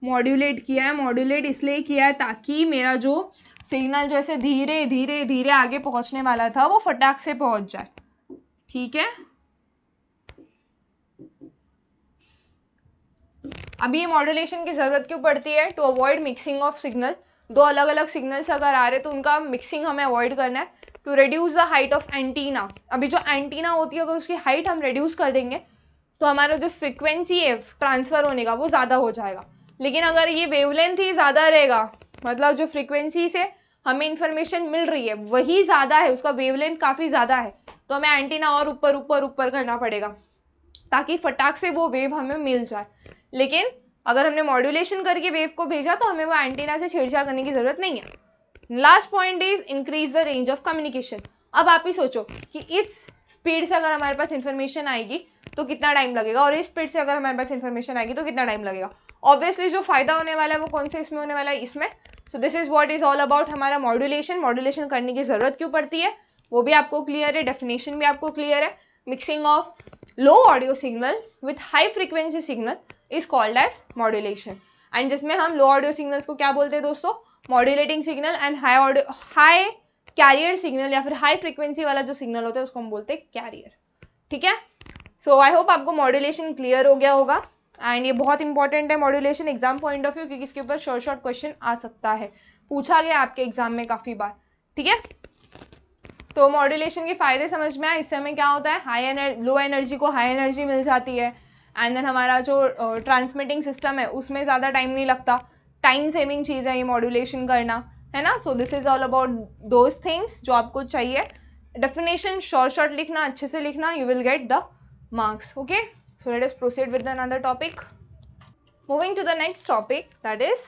मॉड्यूलेट किया है मॉड्यूलेट इसलिए किया है ताकि मेरा जो सिग्नल जैसे धीरे धीरे धीरे आगे पहुँचने वाला था, वो फटाक से पहुँच जाए। ठीक है? अभी ये मॉड्यूलेशन की ज़रूरत क्यों पड़ती है? To avoid mixing of signal दो अलग अलग सिग्नल्स अगर आ रहे तो उनका मिक्सिंग हमें अवॉइड करना है। To reduce the height of antenna अभी जो एंटीना होती है, अगर उसकी हाइट हम रिड्यूस कर देंगे तो हमारा जो फ्रिक्वेंसी है ट्रांसफ़र होने का, वो ज़्यादा हो जाएगा। लेकिन अगर ये वेवलेंथ ही ज़्यादा रहेगा मतलब जो फ्रिक्वेंसी से हमें इन्फॉर्मेशन मिल रही है, वही ज़्यादा है, उसका वेवलेंथ काफ़ी ज़्यादा है तो हमें एंटीना और ऊपर ऊपर ऊपर करना पड़ेगा, ताकि फटाक से वो वेव हमें मिल जाए। लेकिन अगर हमने मॉड्यूलेशन करके वेव को भेजा तो हमें वो एंटीना से छेड़छाड़ करने की ज़रूरत नहीं है। Last point is increase the range of communication अब आप ही सोचो कि इस स्पीड से अगर हमारे पास इन्फॉर्मेशन आएगी तो कितना टाइम लगेगा? और इस स्पीड से अगर हमारे पास इन्फॉर्मेशन आएगी तो कितना टाइम लगेगा? ऑब्वियसली जो फ़ायदा होने वाला है, वो कौन से इसमें होने वाला है? इसमें। So this is what is all about हमारा मॉड्यूलेशन मॉड्यूलेशन करने की ज़रूरत क्यों पड़ती है? वो भी आपको क्लियर है डेफिनेशन भी आपको क्लियर है. Mixing of low audio signal with high frequency signal is called as modulation and जिसमें हम लो ऑडियो सिग्नल्स को क्या बोलते हैं दोस्तों? Modulating signal and high audio high carrier signal या फिर हाई फ्रिक्वेंसी वाला जो सिग्नल होता है, उसको हम बोलते हैं कैरियर ठीक है? सो आई होप आपको मॉड्यूलेशन क्लियर हो गया होगा. एंड ये बहुत इंपॉर्टेंट है modulation exam point of view क्योंकि इसके ऊपर शॉर्ट शॉर्ट क्वेश्चन आ सकता है. पूछा गया आपके एग्ज़ाम में काफ़ी बार. ठीक है? तो मॉड्यूलेशन के फ़ायदे समझ में आए? इससे हमें क्या होता है? हाई एनर्जी लो एनर्जी को हाई एनर्जी मिल जाती है. एंड देन हमारा जो ट्रांसमिटिंग uh, सिस्टम है उसमें ज़्यादा टाइम नहीं लगता. टाइम सेविंग चीज़ है ये मॉड्यूलेशन करना. है ना? So this is all about those things जो आपको चाहिए. डेफिनेशन शॉर्ट शॉर्ट लिखना अच्छे से लिखना you will get the marks, okay? So, let us proceed with another topic. Moving to the next topic, that is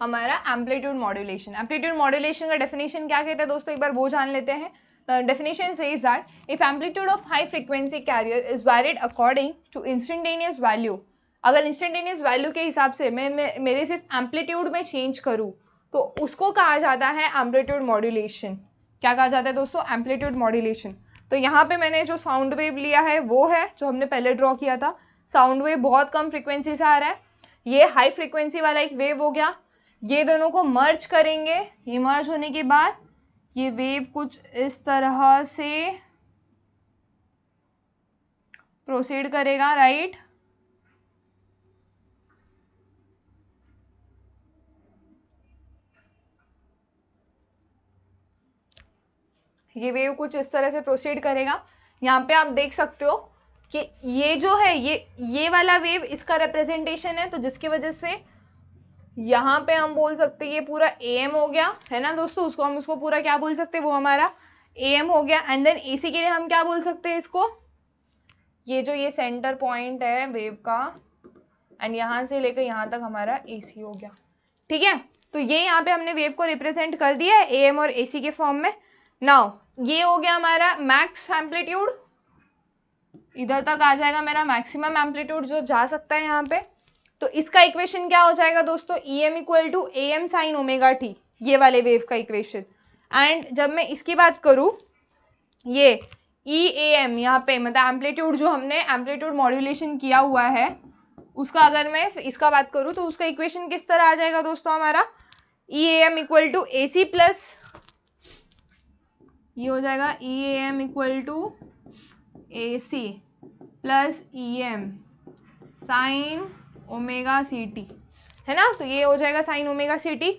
हमारा एम्पलीट्यूड मॉड्यूलेशन एम्पलीट्यूड मॉड्यूलेशन का definition क्या कहता है दोस्तों? एक बार वो जान लेते हैं। Definition says that if amplitude of high frequency carrier is varied according to instantaneous value अगर इंस्टेंटेनियस वैल्यू के हिसाब से मैं मेरे सिर्फ़ एम्पलीट्यूड में चेंज करूँ तो उसको कहा जाता है एम्पलीट्यूड मॉड्यूलेशन क्या कहा जाता है दोस्तों? एम्पलीट्यूड मॉड्यूलेशन तो यहाँ पे मैंने जो साउंड वेव लिया है, वो है, जो हमने पहले ड्रॉ किया था। साउंड वेव बहुत कम फ्रिक्वेंसी से आ रहा है। ये हाई फ्रिक्वेंसी वाला एक वेव हो गया। ये दोनों को मर्ज करेंगे। ये मर्ज होने के बाद ये वेव कुछ इस तरह से प्रोसीड करेगा राइट ये वेव कुछ इस तरह से प्रोसीड करेगा। यहाँ पे आप देख सकते हो कि ये जो है, ये ये वाला वेव इसका रिप्रेजेंटेशन है तो जिसकी वजह से यहाँ पे हम बोल सकते हैं ये पूरा ए एम हो गया, है ना दोस्तों? उसको हम उसको पूरा क्या बोल सकते हैं? वो हमारा ए एम हो गया। एंड देन ए सी के लिए हम क्या बोल सकते हैं इसको? ये जो ये सेंटर पॉइंट है वेव का एंड यहाँ से लेकर यहाँ तक हमारा ए सी हो गया। ठीक है? तो ये यहाँ पे हमने वेव को रिप्रेजेंट कर दिया है ए एम और ए सी के फॉर्म में। नाउ ये हो गया हमारा मैक्स एम्पलीट्यूड इधर तक आ जाएगा मेरा मैक्सिमम एम्पलीट्यूड जो जा सकता है यहाँ पे. तो इसका इक्वेशन क्या हो जाएगा दोस्तों? E M equal to A M sine omega T ये वाले वेव का इक्वेशन एंड जब मैं इसकी बात करूँ, ये ई ए एम यहाँ पे मतलब एम्पलीट्यूड जो हमने एम्पलीट्यूड मॉड्यूलेशन किया हुआ है, उसका अगर मैं इसका बात करूँ तो उसका इक्वेशन किस तरह आ जाएगा दोस्तों हमारा? E A M equal to A C plus ये हो जाएगा E A M equal to A C plus E M sine omega C T है ना? तो ये हो जाएगा sine omega C T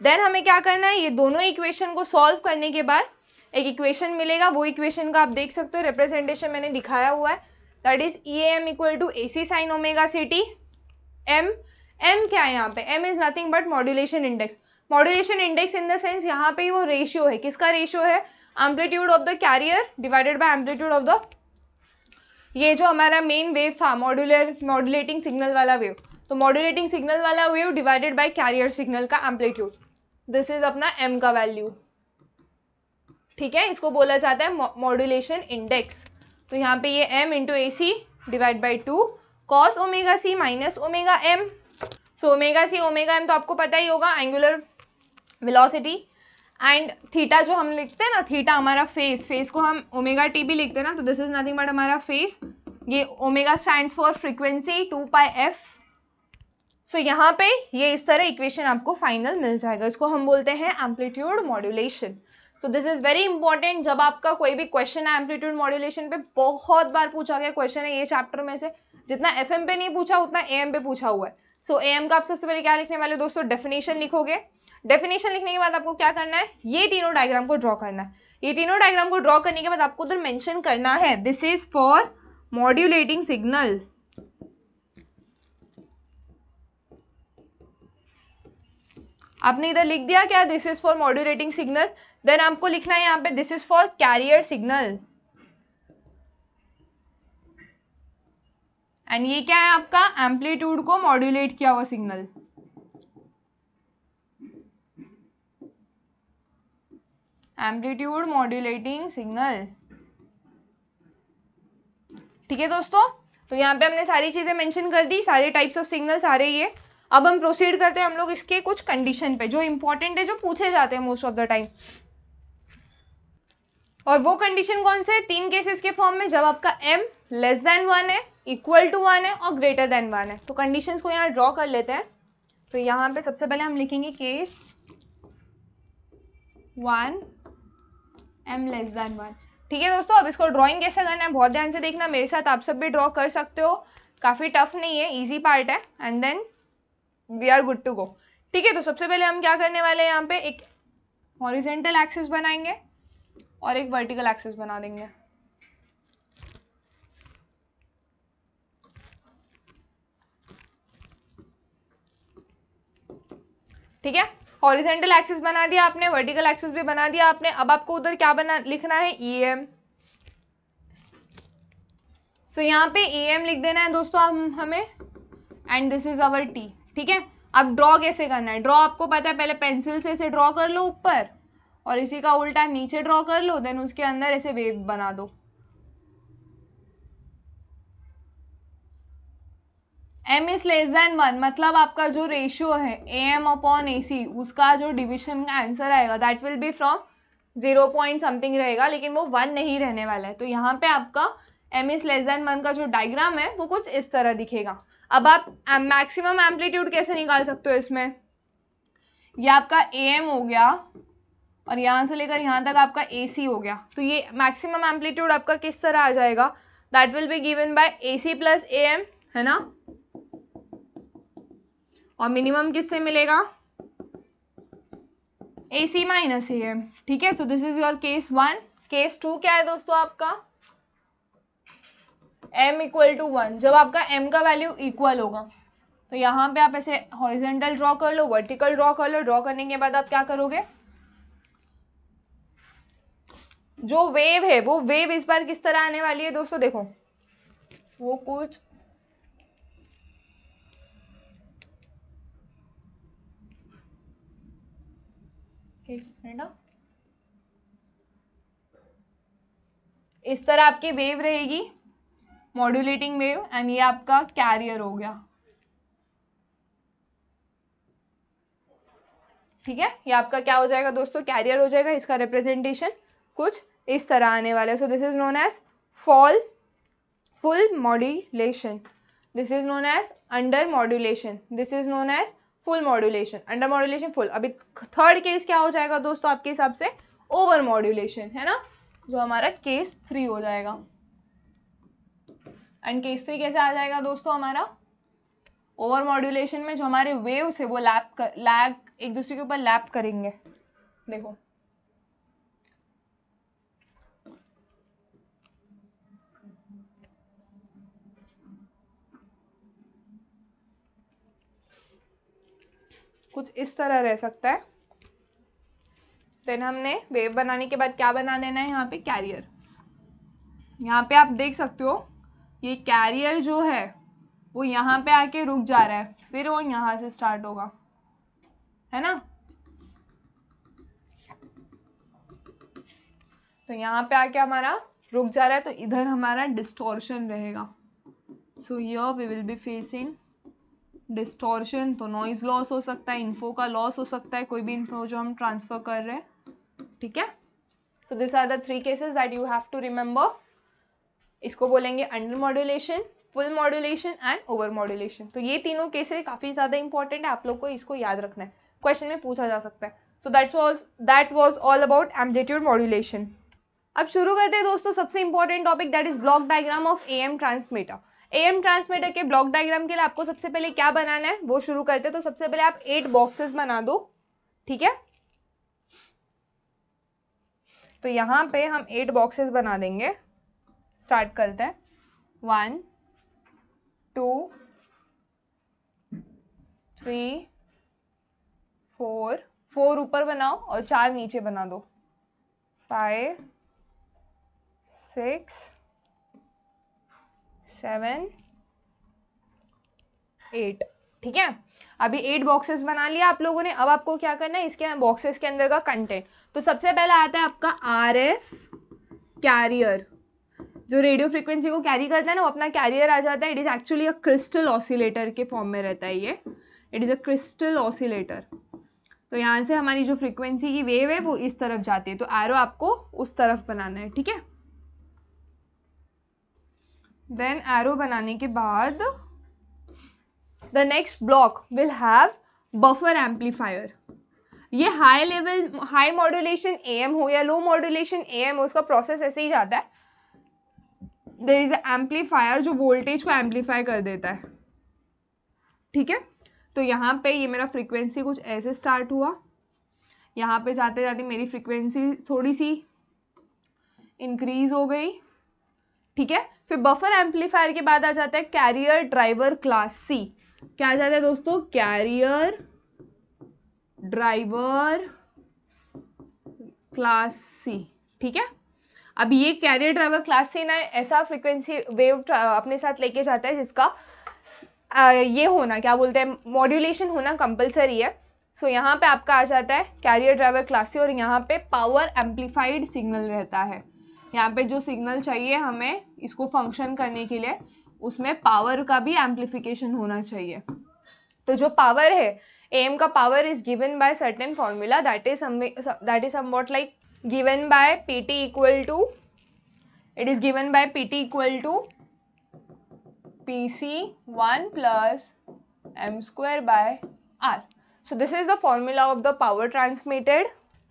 then हमें क्या करना है? ये दोनों इक्वेशन को सॉल्व करने के बाद एक इक्वेशन मिलेगा। वो इक्वेशन का आप देख सकते हो रिप्रेजेंटेशन मैंने दिखाया हुआ है। That is E M equal to A C sine omega C T M M क्या है यहाँ पे? M is nothing but modulation index modulation index in the sense यहाँ पे वो रेशियो है। किसका रेशियो है? Amplitude of the carrier divided by amplitude of the ये जो हमारा मेन वेव था मॉड्यूलर मॉड्यूलेटिंग सिग्नल वाला वेव तो मॉड्यूलेटिंग सिग्नल वाला wave divided by carrier signal का एम्पलीट्यूड दिस इज़ अपना एम का वैल्यू ठीक है? इसको बोला जाता है मॉड्यूलेशन इंडेक्स तो यहाँ पे ये M into A C divide by two cos omega C minus omega M so omega C omega M तो आपको पता ही होगा एंगुलर वेलोसिटी एंड थीटा जो हम लिखते हैं ना थीटा हमारा फेस फेस को हम ओमेगा टी भी लिखते हैं ना तो दिस इज़ नथिंग बट हमारा फेस ये omega stand for frequency two pi F so यहाँ पे ये इस तरह इक्वेशन आपको फाइनल मिल जाएगा। इसको हम बोलते हैं amplitude modulation so this is very important जब आपका कोई भी क्वेश्चन है एम्पलीट्यूड मॉड्यूलेशन पे बहुत बार पूछा गया क्वेश्चन है ये चैप्टर में से। जितना एफएम पे नहीं पूछा उतना एएम पे पूछा हुआ है। सो so, ए का आप सबसे पहले क्या लिखने वाले दोस्तों? डेफिनेशन लिखोगे। डेफिनेशन लिखने के बाद आपको क्या करना है? ये तीनों डायग्राम को ड्रॉ करना है। ये तीनों डायग्राम को ड्रॉ करने के बाद आपको उधर मेंशन करना है। This is for modulating signal आपने इधर लिख दिया क्या? This is for modulating signal then आपको लिखना है यहाँ पे this is for carrier signal and ये क्या है आपका? एम्पलीट्यूड को मॉड्यूलेट किया हुआ सिग्नल एम्पलीट्यूड मॉड्यूलेटिंग सिग्नल। ठीक है दोस्तों? तो यहाँ पे हमने सारी चीज़ें मेंशन कर दी, सारे टाइप्स ऑफ़ सिग्नल सारे ये। अब हम प्रोसीड करते हैं, हम लोग इसके कुछ कंडीशन पे, जो इंपॉर्टेंट है, जो पूछे जाते हैं मोस्ट ऑफ़ द टाइम और वो कंडीशन कौन से? तीन केसेस के फॉर्म में, जब आपका एम लेस देन वन है इक्वल टू वन है, और ग्रेटर देन वन है। तो कंडीशंस को यहाँ ड्रॉ कर लेते हैं। तो यहाँ पे सबसे पहले हम लिखेंगे case one M less than one ठीक है दोस्तों, अब इसको ड्राइंग कैसे करना है? बहुत ध्यान से देखना, मेरे साथ आप सब भी ड्रॉ कर सकते हो। काफ़ी टफ नहीं है ईजी पार्ट है। And then we are good to go ठीक है तो सबसे पहले हम क्या करने वाले हैं यहाँ पे? एक हॉरिजेंटल एक्सिस बनाएँगे और एक वर्टिकल एक्सिस बना देंगे। ठीक है? हॉरिजेंटल एक्सिस बना दिया आपने, वर्टिकल एक्सिस भी बना दिया आपने। अब आपको उधर क्या बना, लिखना है? ई एम सो यहाँ पे ई एम लिख देना है दोस्तों हम, हमें। And this is our T ठीक है? अब ड्रॉ कैसे करना है? ड्रॉ आपको पता है, पहले पेंसिल से इसे ड्रॉ कर लो ऊपर और इसी का उल्टा नीचे ड्रॉ कर लो देन उसके अंदर ऐसे वेव बना दो। M is less than one मतलब आपका जो रेशियो है ए एम अपॉन ए सी उसका जो डिविजन का आंसर आएगा that will be from zero point something रहेगा, लेकिन वो वन नहीं रहने वाला है। तो यहाँ पे आपका M is less than one का जो डायग्राम है, वो कुछ इस तरह दिखेगा। अब आप मैक्सिमम एम्पलीट्यूड कैसे निकाल सकते हो इसमें? ये आपका ए एम हो गया, और यहाँ से लेकर यहाँ तक आपका ए सी हो गया। तो ये मैक्सिमम एम्पलीट्यूड आपका किस तरह आ जाएगा? That will be given by A C plus A M है ना? और मिनिमम किससे मिलेगा? ए सी माइनस ए एम ठीक है so this is your case one case two क्या है दोस्तों आपका? M इक्वल टू वन जब आपका m का वैल्यू इक्वल होगा तो यहाँ पे आप ऐसे हॉरिजेंटल ड्रॉ कर लो वर्टिकल ड्रॉ कर लो। ड्रॉ करने के बाद आप क्या करोगे? जो वेव है, वो वेव इस बार किस तरह आने वाली है दोस्तों? देखो, वो कुछ इस तरह आपकी वेव रहेगी मॉड्यूलेटिंग वेव एंड ये आपका कैरियर हो गया। ठीक है? ये आपका क्या हो जाएगा दोस्तों? कैरियर हो जाएगा, इसका रिप्रेजेंटेशन कुछ इस तरह आने वाला है। So this is known as fall full modulation this is known as under modulation this is known as full modulation, under modulation full. अभी थर्ड केस क्या हो जाएगा दोस्तों आपके हिसाब से? ओवर मॉड्यूलेशन है ना? जो हमारा केस थ्री हो जाएगा। एंड केस थ्री कैसे आ जाएगा दोस्तों हमारा? ओवर मॉड्यूलेशन में जो हमारे वेव्स है, वो लैप कर लैग एक दूसरे के ऊपर लैप करेंगे। देखो। कुछ इस तरह रह सकता है। देन हमने वेव बनाने के बाद क्या बना देना है यहाँ पे? कैरियर यहाँ पे आप देख सकते हो, ये कैरियर जो है, वो यहाँ पे आके रुक जा रहा है, फिर वो यहाँ से स्टार्ट होगा। है ना? तो यहाँ पे आके हमारा रुक जा रहा है तो इधर हमारा डिस्टोर्शन रहेगा। So here we will be facing distortion तो नॉइज़ लॉस हो सकता है इन्फो का लॉस हो सकता है, कोई भी इन्फो जो हम ट्रांसफ़र कर रहे हैं, ठीक है? So this are the three cases that you have to remember इसको बोलेंगे under modulation full modulation and over modulation तो ये तीनों केसेस काफ़ी ज़्यादा इंपॉर्टेंट है, आप लोग को इसको याद रखना है। क्वेश्चन में पूछा जा सकता है। So that's was that was all about amplitude modulation अब शुरू करते हैं दोस्तों, सबसे important topic that is block diagram of A M transmitter M transmitter के ब्लॉक डायग्राम के लिए आपको सबसे पहले क्या बनाना है? वो शुरू करते हैं तो सबसे पहले आप एट बॉक्सेस बना दो, ठीक है? तो यहाँ पे हम एट बॉक्सेस बना देंगे। स्टार्ट करते हैं। One two three four four ऊपर बनाओ और चार नीचे बना दो। Five six seven, eight. ठीक है? अभी एट बॉक्सेस बना लिया आप लोगों ने। अब आपको क्या करना है? इसके बॉक्सेस के अंदर का कंटेंट तो सबसे पहला आता है आपका आर एफ़ कैरियर जो रेडियो फ्रिक्वेंसी को कैरी करता है ना, वो अपना कैरियर आ जाता है। It is actually a crystal oscillator के फॉर्म में रहता है ये। It is a crystal oscillator तो यहाँ से हमारी जो फ्रिक्वेंसी की वेव है, वो इस तरफ़ जाती है। तो एरो आपको उस तरफ़ बनाना है। ठीक है? देन एरो बनाने के बाद the next block will have buffer amplifier ये high level high modulation M हो या लो मॉड्यूलेशन एम हो, उसका प्रोसेस ऐसे ही जाता है। देर इज़ एम्पलीफायर जो वोल्टेज को एम्पलीफाई कर देता है। ठीक है? तो यहाँ पे ये मेरा फ्रीक्वेंसी कुछ ऐसे स्टार्ट हुआ। यहाँ पे जाते जाते मेरी फ्रीक्वेंसी थोड़ी सी इंक्रीज हो गई। ठीक है? फिर बफर एम्पलीफायर के बाद आ जाता है कैरियर ड्राइवर क्लास सी क्या आ जाता है दोस्तों? कैरियर ड्राइवर क्लास सी ठीक है? अब ये कैरियर ड्राइवर क्लास सी ना ऐसा फ्रीक्वेंसी वेव अपने साथ लेके जाता है जिसका आ, ये होना क्या बोलते हैं मॉड्यूलेशन होना कंपलसरी है। सो so, यहाँ पे आपका आ जाता है कैरियर ड्राइवर क्लास सी और यहाँ पे पावर एम्पलीफाइड सिग्नल रहता है। यहाँ पे जो सिग्नल चाहिए हमें इसको फ़ंक्शन करने के लिए, उसमें पावर का भी एम्प्लीफिकेशन होना चाहिए। तो जो पावर है एम का power is given by certain formula that is that is somewhat like given by P T equal to it is given by P T equal to P C one plus M square by R so this is the formula of the power transmitted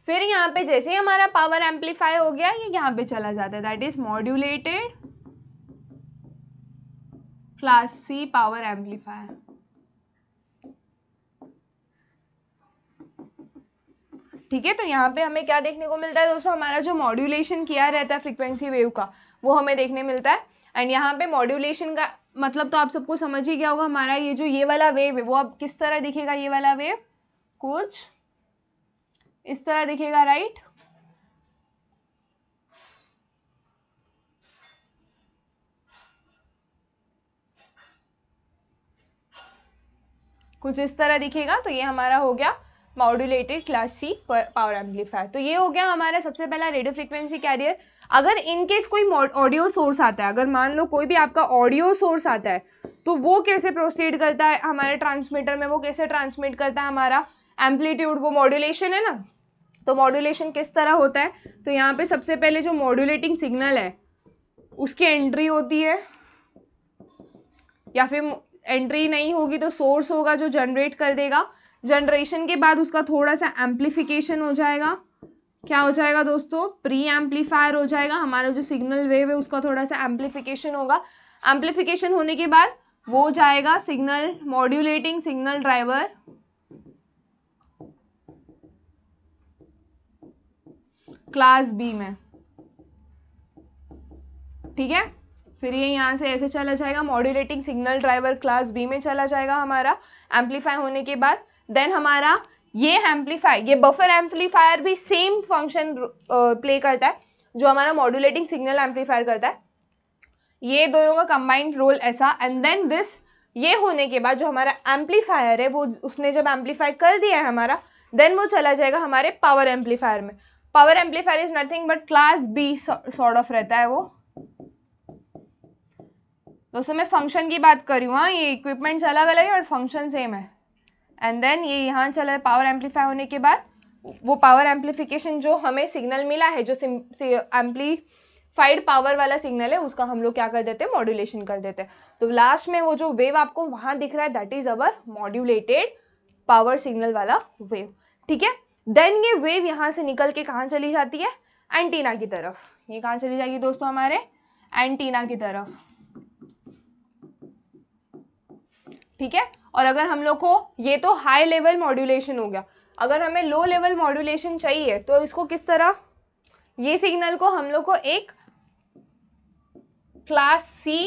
फिर यहाँ पे जैसे ही हमारा power amplify हो गया, ये यहाँ पे चला जाता है। That is modulated class C power amplifier ठीक है तो यहाँ पे हमें क्या देखने को मिलता है दोस्तों? हमारा जो मॉड्यूलेशन किया रहता है फ्रीक्वेंसी वेव का, वो हमें देखने मिलता है। एंड यहाँ पे मॉड्यूलेशन का मतलब तो आप सबको समझ ही गया होगा, हमारा ये जो ये वाला वेव है, वो अब किस तरह दिखेगा, ये वाला वेव कुछ इस तरह दिखेगा राइट कुछ इस तरह दिखेगा तो ये हमारा हो गया modulated class C power amplifier तो ये हो गया हमारा सबसे पहला रेडियो फ्रिक्वेंसी कैरियर अगर इन केस कोई ऑडियो सोर्स आता है, अगर मान लो कोई भी आपका ऑडियो सोर्स आता है तो वो कैसे प्रोसीड करता है? हमारे ट्रांसमीटर में वो कैसे ट्रांसमिट करता है? हमारा एम्पलीट्यूड वो मॉड्यूलेशन है ना? तो मॉड्यूलेशन किस तरह होता है? तो यहाँ पे सबसे पहले जो मॉड्यूलेटिंग सिग्नल है, उसकी एंट्री होती है। या फिर एंट्री नहीं होगी तो सोर्स होगा जो जनरेट कर देगा। जनरेशन के बाद उसका थोड़ा सा एम्पलीफिकेशन हो जाएगा। क्या हो जाएगा दोस्तों? प्री एम्पलीफायर हो जाएगा। हमारा जो सिग्नल वेव है, उसका थोड़ा सा एम्पलीफिकेशन होगा। एम्पलीफिकेशन होने के बाद वो जाएगा signal modulating signal driver class B में। ठीक है? फिर ये यहाँ से ऐसे चला जाएगा modulating signal driver class B में चला जाएगा हमारा एम्पलीफाई होने के बाद। देन हमारा ये एम्पलीफाई ये बफर एम्पलीफायर भी सेम फ़ंक्शन प्ले करता है, जो हमारा मॉड्यूलेटिंग सिग्नल एम्पलीफायर करता है। ये दोनों का कंबाइंड रोल ऐसा। एंड देन दिस ये होने के बाद जो हमारा एम्पलीफायर है, वो उसने जब एम्पलीफाई कर दिया है हमारा देन वो चला जाएगा हमारे पावर एम्पलीफायर में। Power amplifier is nothing but class B sort of रहता है वो। दोस्तों, मैं फ़ंक्शन की बात कर रही हूँ हाँ ये इक्विपमेंट्स अलग अलग है और फ़ंक्शन सेम है। एंड देन ये यहाँ चला है पावर एम्पलीफाई होने के बाद। वो पावर एम्पलीफिकेशन जो हमें सिग्नल मिला है, जो एम्पलीफाइड पावर वाला सिग्नल है, उसका हम लोग क्या कर देते हैं? मॉड्यूलेशन कर देते हैं। तो लास्ट में वो जो वेव आपको वहाँ दिख रहा है that is our modulated power signal वाला वेव ठीक है? देन ये वेव यहाँ से निकल के कहाँ चली जाती है? एंटीना की तरफ़। ये कहाँ चली जाएगी दोस्तों हमारे? एंटीना की तरफ़। ठीक है? और अगर हम लोग को ये तो हाई लेवल मॉड्यूलेशन हो गया। अगर हमें लो लेवल मॉड्यूलेशन चाहिए तो इसको किस तरह? ये सिग्नल को हम लोग को एक क्लास सी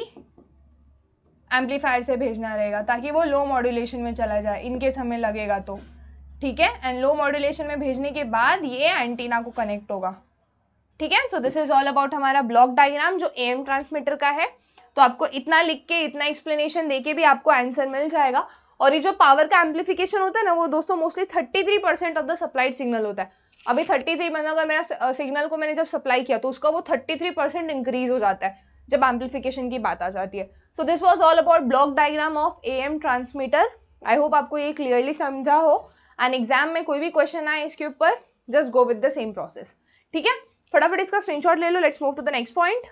एम्पलीफायर से भेजना रहेगा, ताकि वो लो मॉड्यूलेशन में चला जाए इनकेस हमें लगेगा तो। ठीक है? एंड लो मॉड्यूलेशन में भेजने के बाद ये एंटीना को कनेक्ट होगा। ठीक है? So this is all about हमारा ब्लॉक डायग्राम जो एम ट्रांसमीटर का है। तो आपको इतना लिख के, इतना एक्सप्लेनेशन दे के भी आपको आंसर मिल जाएगा। और ये जो पावर का एम्पलीफिकेशन होता है ना, वो दोस्तों mostly thirty three percent of the supplied signal होता है। अभी थर्टी थ्री मतलब अगर मेरा सिग्नल को मैंने जब सप्लाई किया तो उसका वो थर्टी थ्री परसेंट इंक्रीज हो जाता है, जब एम्पलीफिकेशन की बात आ जाती है। So this was all about block diagram of A M transmitter I hope आपको ये क्लियरली समझा हो। एंड एग्ज़ाम में कोई भी क्वेश्चन आए इसके ऊपर just go with the same process ठीक है? फटाफट इसका स्क्रीनशॉट ले लो let's move to the next point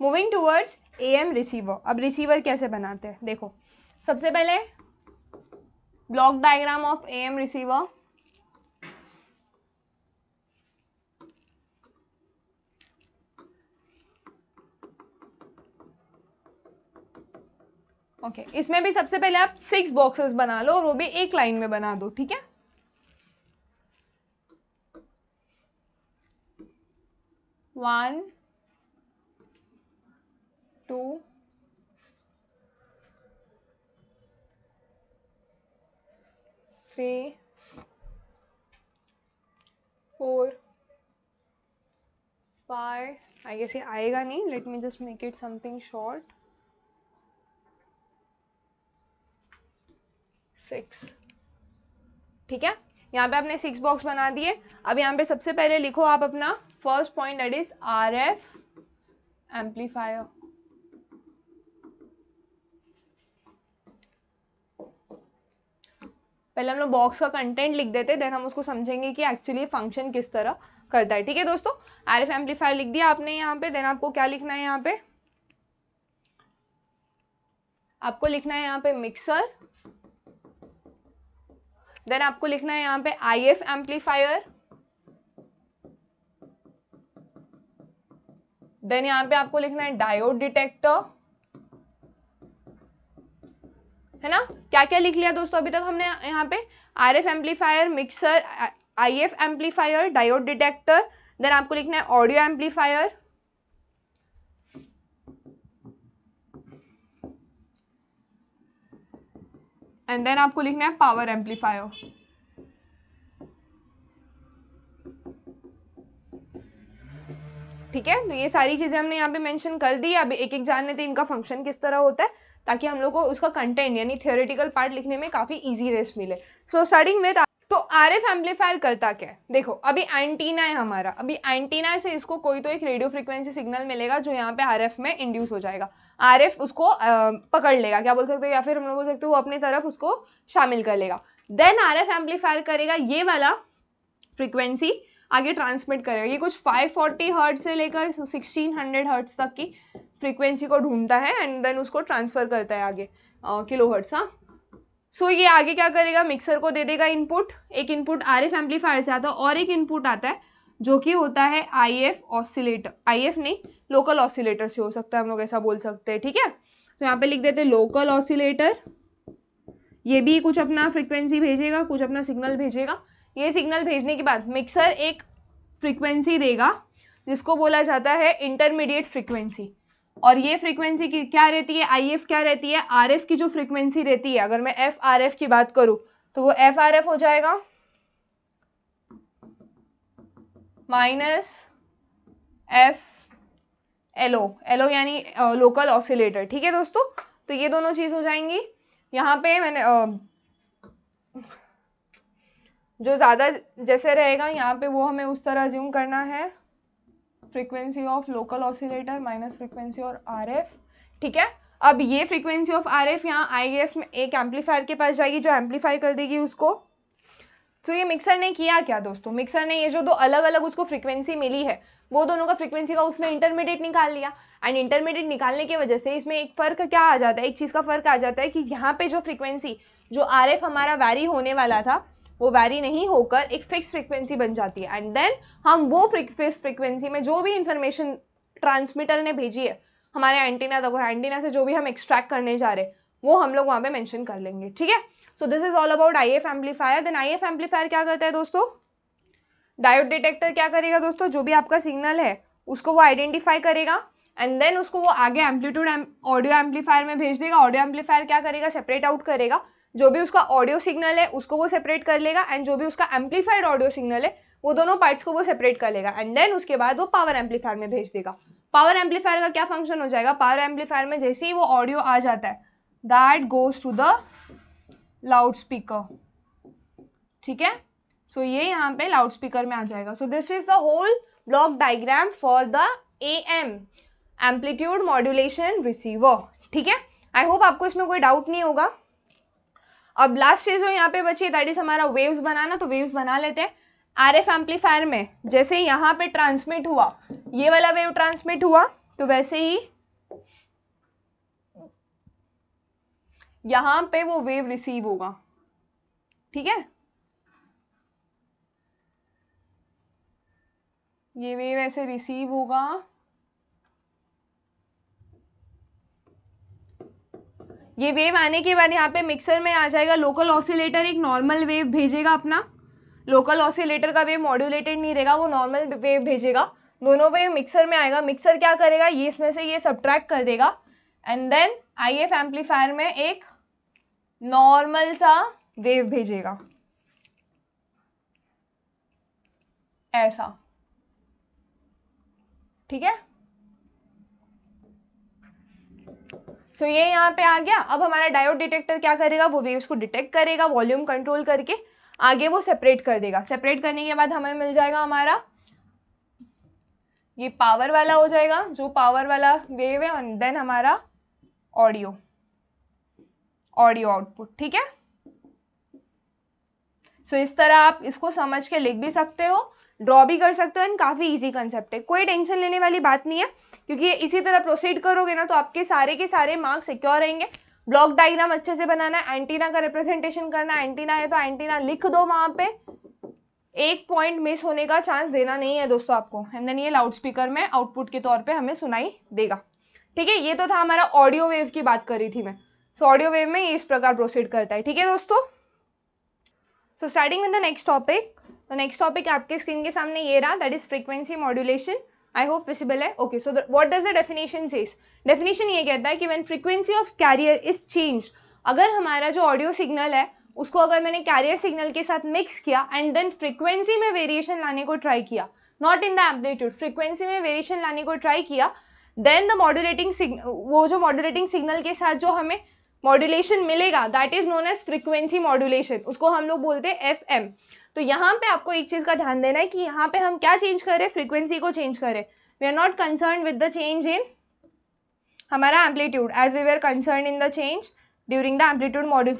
moving towards A M receiver अब रिसीवर कैसे बनाते हैं? देखो सबसे पहले block diagram of A M receiver okay okay, इसमें भी सबसे पहले आप सिक्स बॉक्सेस बना लो और वो भी एक लाइन में बना दो ठीक है? One, two, three, four, five. I guess ये आएगा नहीं। Let me just make it something short six ठीक है? यहाँ पे आपने सिक्स बॉक्स बना दिए। अब यहाँ पे सबसे पहले लिखो आप अपना। First point that is R F amplifier पहले हम लोग बॉक्स का कंटेंट लिख देते देन हम उसको समझेंगे कि एक्चुअली फ़ंक्शन किस तरह करता है। ठीक है दोस्तों? आर एफ़ एम्पलीफायर लिख दिया आपने यहाँ पे देन आपको क्या लिखना है यहाँ पे? आपको लिखना है यहाँ पे मिक्सर देन आपको लिखना है यहाँ पे आई एफ़ एम्पलीफायर देन यहाँ पे आपको लिखना है डायोड डिटेक्टर। है ना? क्या क्या लिख लिया दोस्तों अभी तक हमने यहाँ पे? R F amplifier, mixer I F amplifier, diode detector, then आपको लिखना है ऑडियो एम्पलीफायर। एंड देन आपको लिखना है पावर एम्पलीफायर। ठीक है? तो ये सारी चीज़ें हमने यहाँ पे मेंशन कर दी। अब एक एक जानने थे इनका फ़ंक्शन किस तरह होता है ताकि हम लोग को उसका कंटेंट यानी थियोरेटिकल पार्ट लिखने में काफ़ी इजी रेस्ट मिले। सो स्टार्टिंग विद तो आर एफ़ एम्पलीफायर करता क्या है? देखो अभी एंटीना है हमारा। अभी एंटीना से इसको कोई तो एक रेडियो फ्रिक्वेंसी सिग्नल मिलेगा जो यहाँ पे आर एफ़ में इंड्यूस हो जाएगा। आर एफ़ उसको आ, पकड़ लेगा क्या बोल सकते हो? या फिर हम लोग बोल सकते हो वो अपनी तरफ़ उसको शामिल कर लेगा। देन आर एफ़ एम्पलीफायर करेगा ये वाला फ्रिक्वेंसी आगे ट्रांसमिट करेगा ये कुछ 540 हर्ट से लेकर 1600 हर्ट्स तक की फ्रीक्वेंसी को ढूंढता है एंड देन उसको ट्रांसफ़र करता है आगे किलो हर्ट्स हाँ। सो ये आगे क्या करेगा? मिक्सर को दे देगा इनपुट एक इनपुट आर एफ़ एम्पलीफायर से आता है और एक इनपुट आता है जो कि होता है I F oscillator I F नहीं लोकल ऑसिलेटर से हो सकता है, हम लोग ऐसा बोल सकते हैं, ठीक है? तो यहाँ पे लिख देते हैं लोकल ऑसिलेटर ये भी कुछ अपना फ्रिक्वेंसी भेजेगा, कुछ अपना सिग्नल भेजेगा। ये सिग्नल भेजने के बाद मिक्सर एक फ्रीक्वेंसी देगा जिसको बोला जाता है इंटरमीडिएट फ्रीक्वेंसी और ये फ्रीक्वेंसी की क्या रहती है? आई एफ़ क्या रहती है? आर एफ़ की जो फ्रीक्वेंसी रहती है अगर मैं एफ़ आर एफ़ की बात करूँ तो वो एफ़ आर एफ़ हो जाएगा। माइनस एफ़ एलो एलो यानी लोकल ऑसिलेटर ठीक है दोस्तों? तो ये दोनों चीज़ हो जाएँगी। यहाँ पे मैंने आ, जो ज़्यादा जैसे रहेगा यहाँ पे वो हमें उस तरह ज्यूम करना है। Frequency of local oscillator minus frequency और आर एफ़ ठीक है? अब ये फ्रीक्वेंसी ऑफ़ आर एफ़ यहाँ आई एफ़ में एक एम्पलीफायर के पास जाएगी जो एम्पलीफाई कर देगी उसको। तो ये मिक्सर ने किया क्या दोस्तों? मिक्सर ने ये जो दो अलग अलग उसको फ्रीक्वेंसी मिली है, वो दोनों का फ्रीक्वेंसी का उसने इंटरमीडिएट निकाल लिया। एंड इंटरमीडिएट निकालने की वजह से इसमें एक फ़र्क क्या आ जाता है? एक चीज़ का फ़र्क आ जाता है कि यहाँ पे जो फ्रीक्वेंसी जो आर एफ़ हमारा वैरी होने वाला था वो वैरी नहीं होकर एक फिक्स फ्रिक्वेंसी बन जाती है। एंड देन हम वो फिक्स फ्रिक्वेंसी में जो भी इंफॉर्मेशन ट्रांसमीटर ने भेजी है, हमारे एंटीना तक और एंटीना से जो भी हम एक्सट्रैक्ट करने जा रहे हैं, वो हम लोग वहाँ पे मेंशन कर लेंगे, ठीक है? So this is all about I F amplifier then I F amplifier क्या करता है दोस्तों? डायोड डिटेक्टर क्या करेगा दोस्तों? जो भी आपका सिग्नल है, उसको वो आइडेंटिफाई करेगा। एंड देन उसको वो आगे एम्पलीट्यूड ऑडियो एम्पलीफायर में भेज देगा। ऑडियो एम्पलीफायर क्या करेगा? सेपरेट आउट करेगा। जो भी उसका ऑडियो सिग्नल है उसको वो सेपरेट कर लेगा एंड जो भी उसका एम्पलीफाइड ऑडियो सिग्नल है वो दोनों पार्ट्स को वो सेपरेट कर लेगा एंड देन उसके बाद वो पावर एम्पलीफायर में भेज देगा। पावर एम्पलीफायर का क्या फ़ंक्शन हो जाएगा? पावर एम्पलीफायर में जैसे ही वो ऑडियो आ जाता है that goes to the loud speaker ठीक है? सो so, ये यहाँ पे लाउड स्पीकर में आ जाएगा। So this is the whole block diagram for the A M amplitude modulation receiver ठीक है? आई होप आपको इसमें कोई डाउट नहीं होगा। अब लास्ट चीज़ जो यहाँ पे बची दैट इज़ हमारा वेव्स बनाना तो वेव्स बना लेते हैं। आर एफ़ एम्पलीफायर में, जैसे यहाँ पे ट्रांसमिट हुआ, ये वाला वेव ट्रांसमिट हुआ तो वैसे ही यहाँ पे वो वेव रिसीव होगा। ठीक है? ये वेव ऐसे रिसीव होगा। ये वेव आने के बाद यहाँ पे मिक्सर में आ जाएगा। लोकल ऑसिलेटर एक नॉर्मल वेव भेजेगा अपना। लोकल ऑसिलेटर का वेव मॉड्यूलेटेड नहीं रहेगा, वो नॉर्मल वेव भेजेगा। दोनों वेव मिक्सर में आएगा। मिक्सर क्या करेगा? ये इसमें से ये सब्ट्रैक्ट कर देगा। And then I F amplifier में एक नॉर्मल सा वेव भेजेगा। ऐसा। ठीक है? सो ये यहाँ पे आ गया। अब हमारा डायोड डिटेक्टर क्या करेगा? वो वेव्स को डिटेक्ट करेगा वॉल्यूम कंट्रोल करके। आगे वो सेपरेट कर देगा। सेपरेट करने के बाद हमें मिल जाएगा हमारा। ये पावर वाला हो जाएगा जो पावर वाला वेव है एंड देन हमारा ऑडियो ऑडियो आउटपुट ठीक है? सो so, इस तरह आप इसको समझ के लिख भी सकते हो। ड्रॉ भी कर सकते हो एंड काफ़ी इजी कंसेप्ट है। कोई टेंशन लेने वाली बात नहीं है, क्योंकि इसी तरह प्रोसीड करोगे ना तो आपके सारे के सारे मार्क्स सिक्योर रहेंगे। ब्लॉक डायग्राम अच्छे से बनाना है एंटीना का रिप्रेजेंटेशन करना एंटीना है तो एंटीना लिख दो वहाँ पे। एक पॉइंट मिस होने का चांस देना नहीं है दोस्तों आपको। एंड देन ये लाउड स्पीकर में आउटपुट के तौर पे हमें सुनाई देगा। ठीक है, ये तो था हमारा ऑडियो वेव की बात कर रही थी मैं। सो ऑडियो वेव में इस प्रकार प्रोसीड करता है। ठीक है दोस्तों? So starting with the next topic तो नेक्स्ट टॉपिक आपके स्क्रीन के सामने ये रहा that is frequency modulation I hope visible है. Okay so what does the definition says definition ये कहता है कि when frequency of carrier is change अगर हमारा जो ऑडियो सिग्नल है, उसको अगर मैंने कैरियर सिग्नल के साथ मिक्स किया एंड देन फ्रीक्वेंसी में वेरिएशन लाने को ट्राई किया not in the amplitude frequency में वेरिएशन लाने को ट्राई किया देन द मॉड्यूलेटिंग वो जो मॉड्यूलेटिंग सिग्नल के साथ जो हमें मॉड्यूलेशन मिलेगा that is known as frequency modulation उसको हम लोग बोलते हैं एफ़ एम तो यहाँ पे आपको एक चीज़ का ध्यान देना है कि यहाँ पे हम क्या चेंज करें फ्रीक्वेंसी को चेंज करें we are not concern with the change in हमारा amplitude as we are concern in the change during the amplitude modu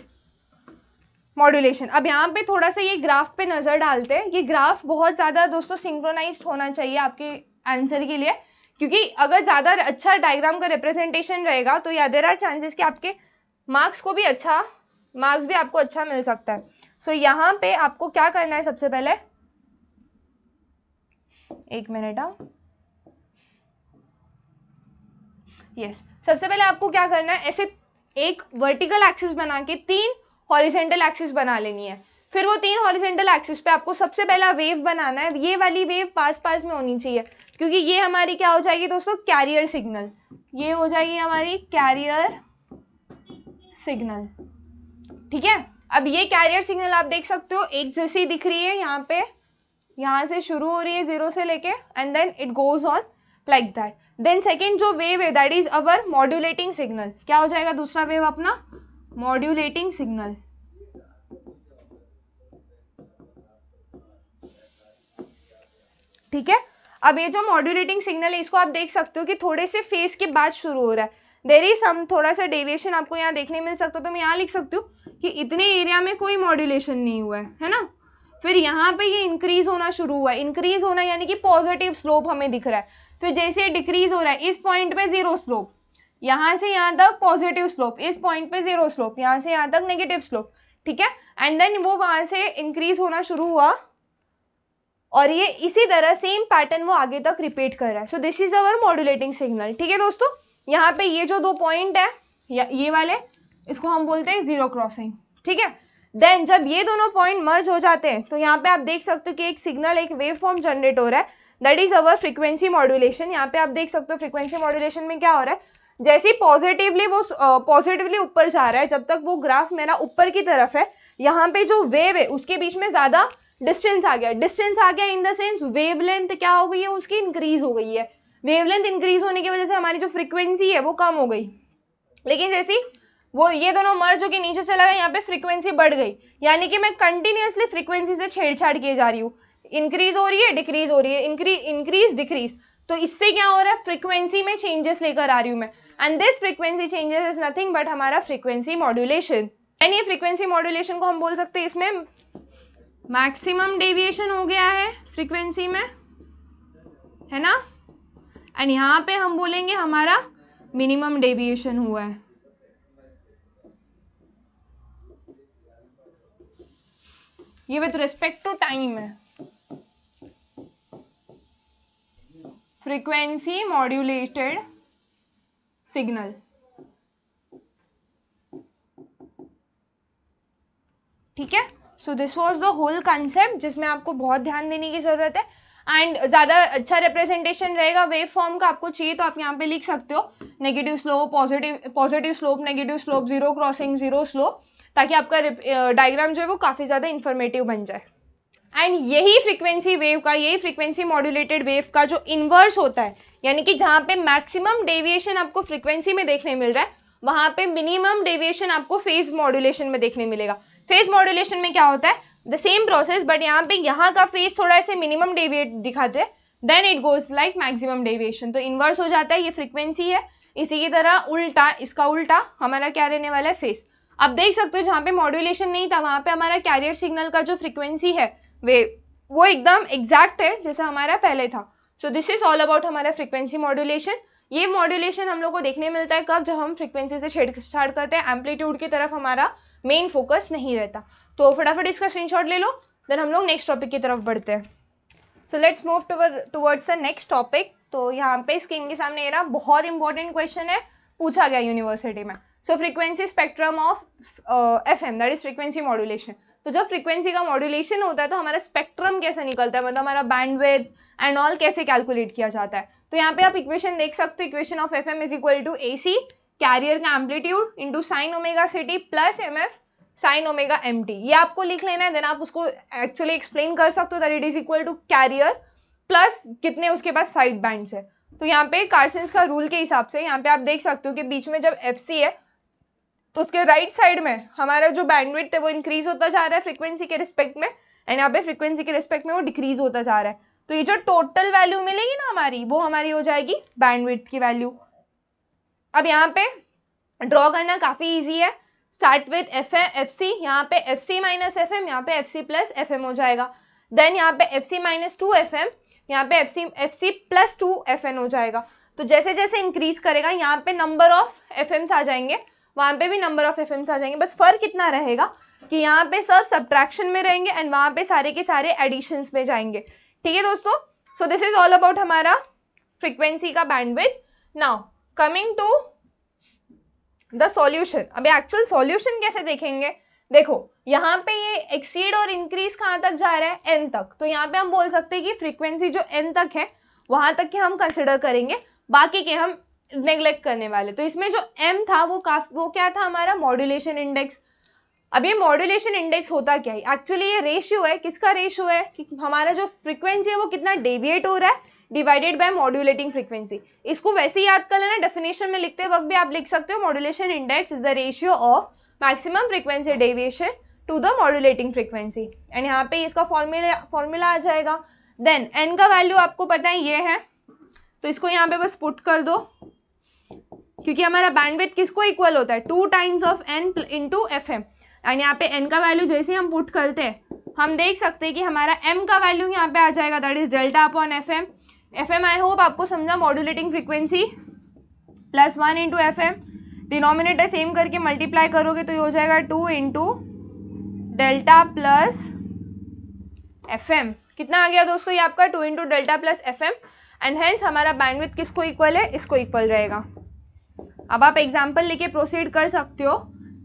modulation अब यहाँ पे थोड़ा सा ये ग्राफ पे नज़र डालते हैं। ये ग्राफ बहुत ज़्यादा दोस्तों सिंक्रोनाइज होना चाहिए आपके आंसर के लिए। क्योंकि अगर ज़्यादा अच्छा डायग्राम का रिप्रेजेंटेशन रहेगा तो या देर आर चांसेस कि आपके मार्क्स को भी अच्छा मार्क्स भी आपको अच्छा मिल सकता है। सो so, यहाँ पे आपको क्या करना है सबसे पहले? एक मिनट हाँ। यस सबसे पहले आपको क्या करना है? ऐसे एक वर्टिकल एक्सिस बना के तीन हॉरिजेंटल एक्सिस बना लेनी है। फिर वो तीन हॉरिजेंटल एक्सिस पे आपको सबसे पहला वेव बनाना है। ये वाली वेव पास पास में होनी चाहिए। क्योंकि ये हमारी क्या हो जाएगी दोस्तों? कैरियर सिग्नल ये हो जाएगी हमारी कैरियर सिग्नल। ठीक है? अब ये कैरियर सिग्नल आप देख सकते हो, एक जैसी दिख रही है यहाँ पे। यहाँ से शुरू हो रही है ज़ीरो से लेके and then it goes on like that then second जो वेव है that is our modulating signal क्या हो जाएगा दूसरा वेव अपना? मॉड्यूलेटिंग सिग्नल ठीक है? अब ये जो मॉड्यूलेटिंग सिग्नल है, इसको आप देख सकते हो कि थोड़े से फेस के बाद शुरू हो रहा है। देर इज़ सम थोड़ा सा डेविएशन आपको यहाँ देखने मिल सकता है तो मैं यहाँ लिख सकती हूँ कि इतने एरिया में कोई मॉड्यूलेशन नहीं हुआ है है ना? फिर यहाँ पे ये इंक्रीज होना शुरू हुआ है। इंक्रीज होना यानी कि पॉजिटिव स्लोप हमें दिख रहा है। फिर जैसे डिक्रीज हो रहा है, इस पॉइंट पे ज़ीरो स्लोप यहाँ से यहाँ तक पॉजिटिव स्लोप इस पॉइंट पे ज़ीरो स्लोप यहाँ से यहाँ तक नेगेटिव स्लोप ठीक है? एंड देन वो वहाँ से इंक्रीज होना शुरू हुआ और ये इसी तरह सेम पैटर्न वो आगे तक रिपीट कर रहा है। So this is our modulating signal ठीक है दोस्तों? यहाँ पे ये जो दो पॉइंट है, ये वाले, इसको हम बोलते हैं ज़ीरो क्रॉसिंग ठीक है? देन जब ये दोनों पॉइंट मर्ज हो जाते हैं तो यहाँ पे आप देख सकते हो कि एक सिग्नल एक वेव फॉर्म जनरेट हो रहा है। That is our frequency modulation यहाँ पे आप देख सकते हो फ्रीक्वेंसी मॉड्यूलेशन में क्या हो रहा है? जैसे ही पॉजिटिवली वो पॉजिटिवली ऊपर जा रहा है, जब तक वो ग्राफ मेरा ऊपर की तरफ़ है, यहाँ पे जो वेव है, उसके बीच में ज़्यादा डिस्टेंस आ गया डिस्टेंस आ गया इन द सेंस वेव क्या हो गई है, उसकी इंक्रीज हो गई है। वेव लेंथ इंक्रीज होने की वजह से हमारी जो फ्रिक्वेंसी है वो कम हो गई। लेकिन जैसी वो ये दोनों मर्ज के नीचे चला गया, यहाँ पे फ्रीक्वेंसी बढ़ गई। यानी कि मैं कंटिन्यूसली फ्रीक्वेंसी से छेड़छाड़ किए जा रही हूँ। इंक्रीज हो रही है डिक्रीज हो रही है। इंक्रीज इंक्रीज डिक्रीज तो इससे क्या हो रहा है? फ्रीक्वेंसी में चेंजेस लेकर आ रही हूँ मैं। And this frequency changes is nothing but हमारा फ्रीक्वेंसी मॉड्यूलेशन एंड ये फ्रीक्वेंसी मॉड्यूलेशन को हम बोल सकते हैं इसमें मैक्सिमम डेविएशन हो गया है फ्रीक्वेंसी में। है ना? एंड यहाँ पे हम बोलेंगे हमारा मिनिमम डेविएशन हुआ है। ये विथ रिस्पेक्ट टू टाइम है। फ्रीक्वेंसी मॉड्यूलेटेड सिग्नल ठीक है? So this was the whole concept जिसमें आपको बहुत ध्यान देने की ज़रूरत है। एंड ज़्यादा अच्छा रिप्रेजेंटेशन रहेगा वेव फॉर्म का आपको चाहिए तो आप यहाँ पे लिख सकते हो। Negative slope positive positive slope negative slope zero crossing zero slope ताकि आपका डायग्राम जो है वो काफ़ी ज़्यादा इन्फॉर्मेटिव बन जाए। एंड यही फ्रीक्वेंसी वेव का, यही फ्रीक्वेंसी मॉड्यूलेटेड वेव का जो इन्वर्स होता है, यानी कि जहाँ पे मैक्सिमम डेविएशन आपको फ्रीक्वेंसी में देखने मिल रहा है, वहाँ पे मिनिमम डेविएशन आपको फ़ेज़ मॉड्यूलेशन में देखने मिलेगा। फ़ेज़ मॉड्यूलेशन में क्या होता है? द सेम प्रोसेस बट यहाँ पे यहाँ का फेस थोड़ा ऐसे मिनिमम डेविएट दिखाते हैं then it goes like maximum deviation तो इन्वर्स हो जाता है, ये फ्रीक्वेंसी है, इसी की तरह उल्टा, इसका उल्टा, हमारा क्या रहने वाला है फेस अब देख सकते हो, जहाँ पे मॉड्यूलेशन नहीं था, वहाँ पे हमारा कैरियर सिग्नल का जो फ्रिक्वेंसी है, वे, वो एकदम एग्जैक्ट है, जैसा हमारा पहले था. So this is all about हमारा फ्रिक्वेंसी मॉड्यूलेशन ये मॉड्यूलेशन हम लोग को देखने मिलता है कब, जब हम फ्रिक्वेंसी से छेड़छाड़ करते हैं एम्पलीट्यूड की तरफ़ हमारा मेन फोकस नहीं रहता. तो फटाफट इसका स्क्रीनशॉट ले लो देन हम लोग नेक्स्ट टॉपिक की तरफ़ बढ़ते हैं। So let's move towards the next topic तो यहाँ पे स्क्रीन के सामने ये रहा, बहुत इंपॉर्टेंट क्वेश्चन है, पूछा गया यूनिवर्सिटी में। So frequency spectrum of F M that is frequency modulation तो जब फ्रीक्वेंसी का मॉड्यूलेशन होता है तो हमारा स्पेक्ट्रम कैसे निकलता है? मतलब हमारा बैंडविथ एंड ऑल कैसे कैलकुलेट किया जाता है? तो यहाँ पे आप इक्वेशन देख सकते हो equation of F M is equal to A C carrier का amplitude into sine omega C T plus M F sine omega M T ये आपको लिख लेना है देन आप उसको एक्चुअली एक्सप्लेन कर सकते हो that it is equal to carrier plus कितने उसके पास साइड बैंड्स है। तो यहाँ पे कार्सेंस का रूल के हिसाब से यहाँ पे आप देख सकते हो कि बीच में जब एफ़ सी है तो उसके राइट right साइड में हमारा जो बैंडविड्थ है वो इंक्रीज होता जा रहा है फ्रीक्वेंसी के रिस्पेक्ट में एंड यहाँ पे फ्रीक्वेंसी के रिस्पेक्ट में वो डिक्रीज होता जा रहा है। तो ये जो टोटल वैल्यू मिलेगी ना हमारी, वो हमारी हो जाएगी बैंडविड्थ की वैल्यू अब यहाँ पे ड्रॉ करना काफ़ी ईजी है। Start with F F C यहाँ पे F C minus F M यहाँ पे F C plus F M हो जाएगा. देन यहाँ पे F C minus two F M यहाँ पे F C F C plus two F N हो जाएगा. तो जैसे जैसे इंक्रीज करेगा, यहाँ पे नंबर ऑफ़ एफ़ एम्स आ जाएँगे. वहाँ पे भी नंबर ऑफ़ एफ़ एम्स आ जाएँगे. बस फ़र्क इतना रहेगा कि यहाँ पे सब सब्ट्रैक्शन में रहेंगे एंड वहाँ पे सारे के सारे एडिशंस में जाएँगे. ठीक है दोस्तों? So this is all about हमारा फ्रिक्वेंसी का bandwidth now coming to the solution. अभी एक्चुअल सॉल्यूशन कैसे देखेंगे? देखो, यहाँ पे ये एक्सीड और इंक्रीज कहाँ तक जा रहा है? एन तक। तो यहाँ पे हम बोल सकते हैं कि फ्रीक्वेंसी जो एन तक है, वहाँ तक के हम कंसिडर करेंगे। बाकी के हम नेग्लेक्ट करने वाले। तो इसमें जो एम था, वो काफ, वो क्या था हमारा? मॉड्यूलेशन इंडेक्स अब ये मॉड्यूलेशन इंडेक्स होता क्या है? एक्चुअली ये रेशियो है। किसका रेशियो है? कि हमारा जो फ्रीक्वेंसी है, वो कितना डेविएट हो रहा है? डिवाइडेड बाय मॉड्यूलेटिंग फ्रीक्वेंसी इसको वैसे ही याद कर लेना डेफिनेशन में लिखते वक्त भी आप लिख सकते हो modulation index is the ratio of maximum frequency deviation to the modulating frequency and यहाँ पे इसका फॉर्मूला फॉर्मूला आ जाएगा. देन एन का वैल्यू आपको पता है, ये है. तो इसको यहाँ पे बस पुट कर दो. क्योंकि हमारा बैंडविथ किसको इक्वल होता है? Two times of N into F M and यहाँ पे एन का वैल्यू जैसे हम पुट करते हैं, हम देख सकते हैं कि हमारा एम का वैल्यू यहाँ पे आ जाएगा. That is delta upon F M F M I hope आपको समझा modulating frequency plus one into F M denominator same करके मल्टीप्लाई करोगे तो ये हो जाएगा two into delta plus F M कितना आ गया दोस्तों ये आपका? Two into delta plus F M and hence हमारा बैंडविथ किसको इक्वल है? इसको इक्वल रहेगा। अब आप एग्ज़ाम्पल लेके प्रोसीड कर सकते हो।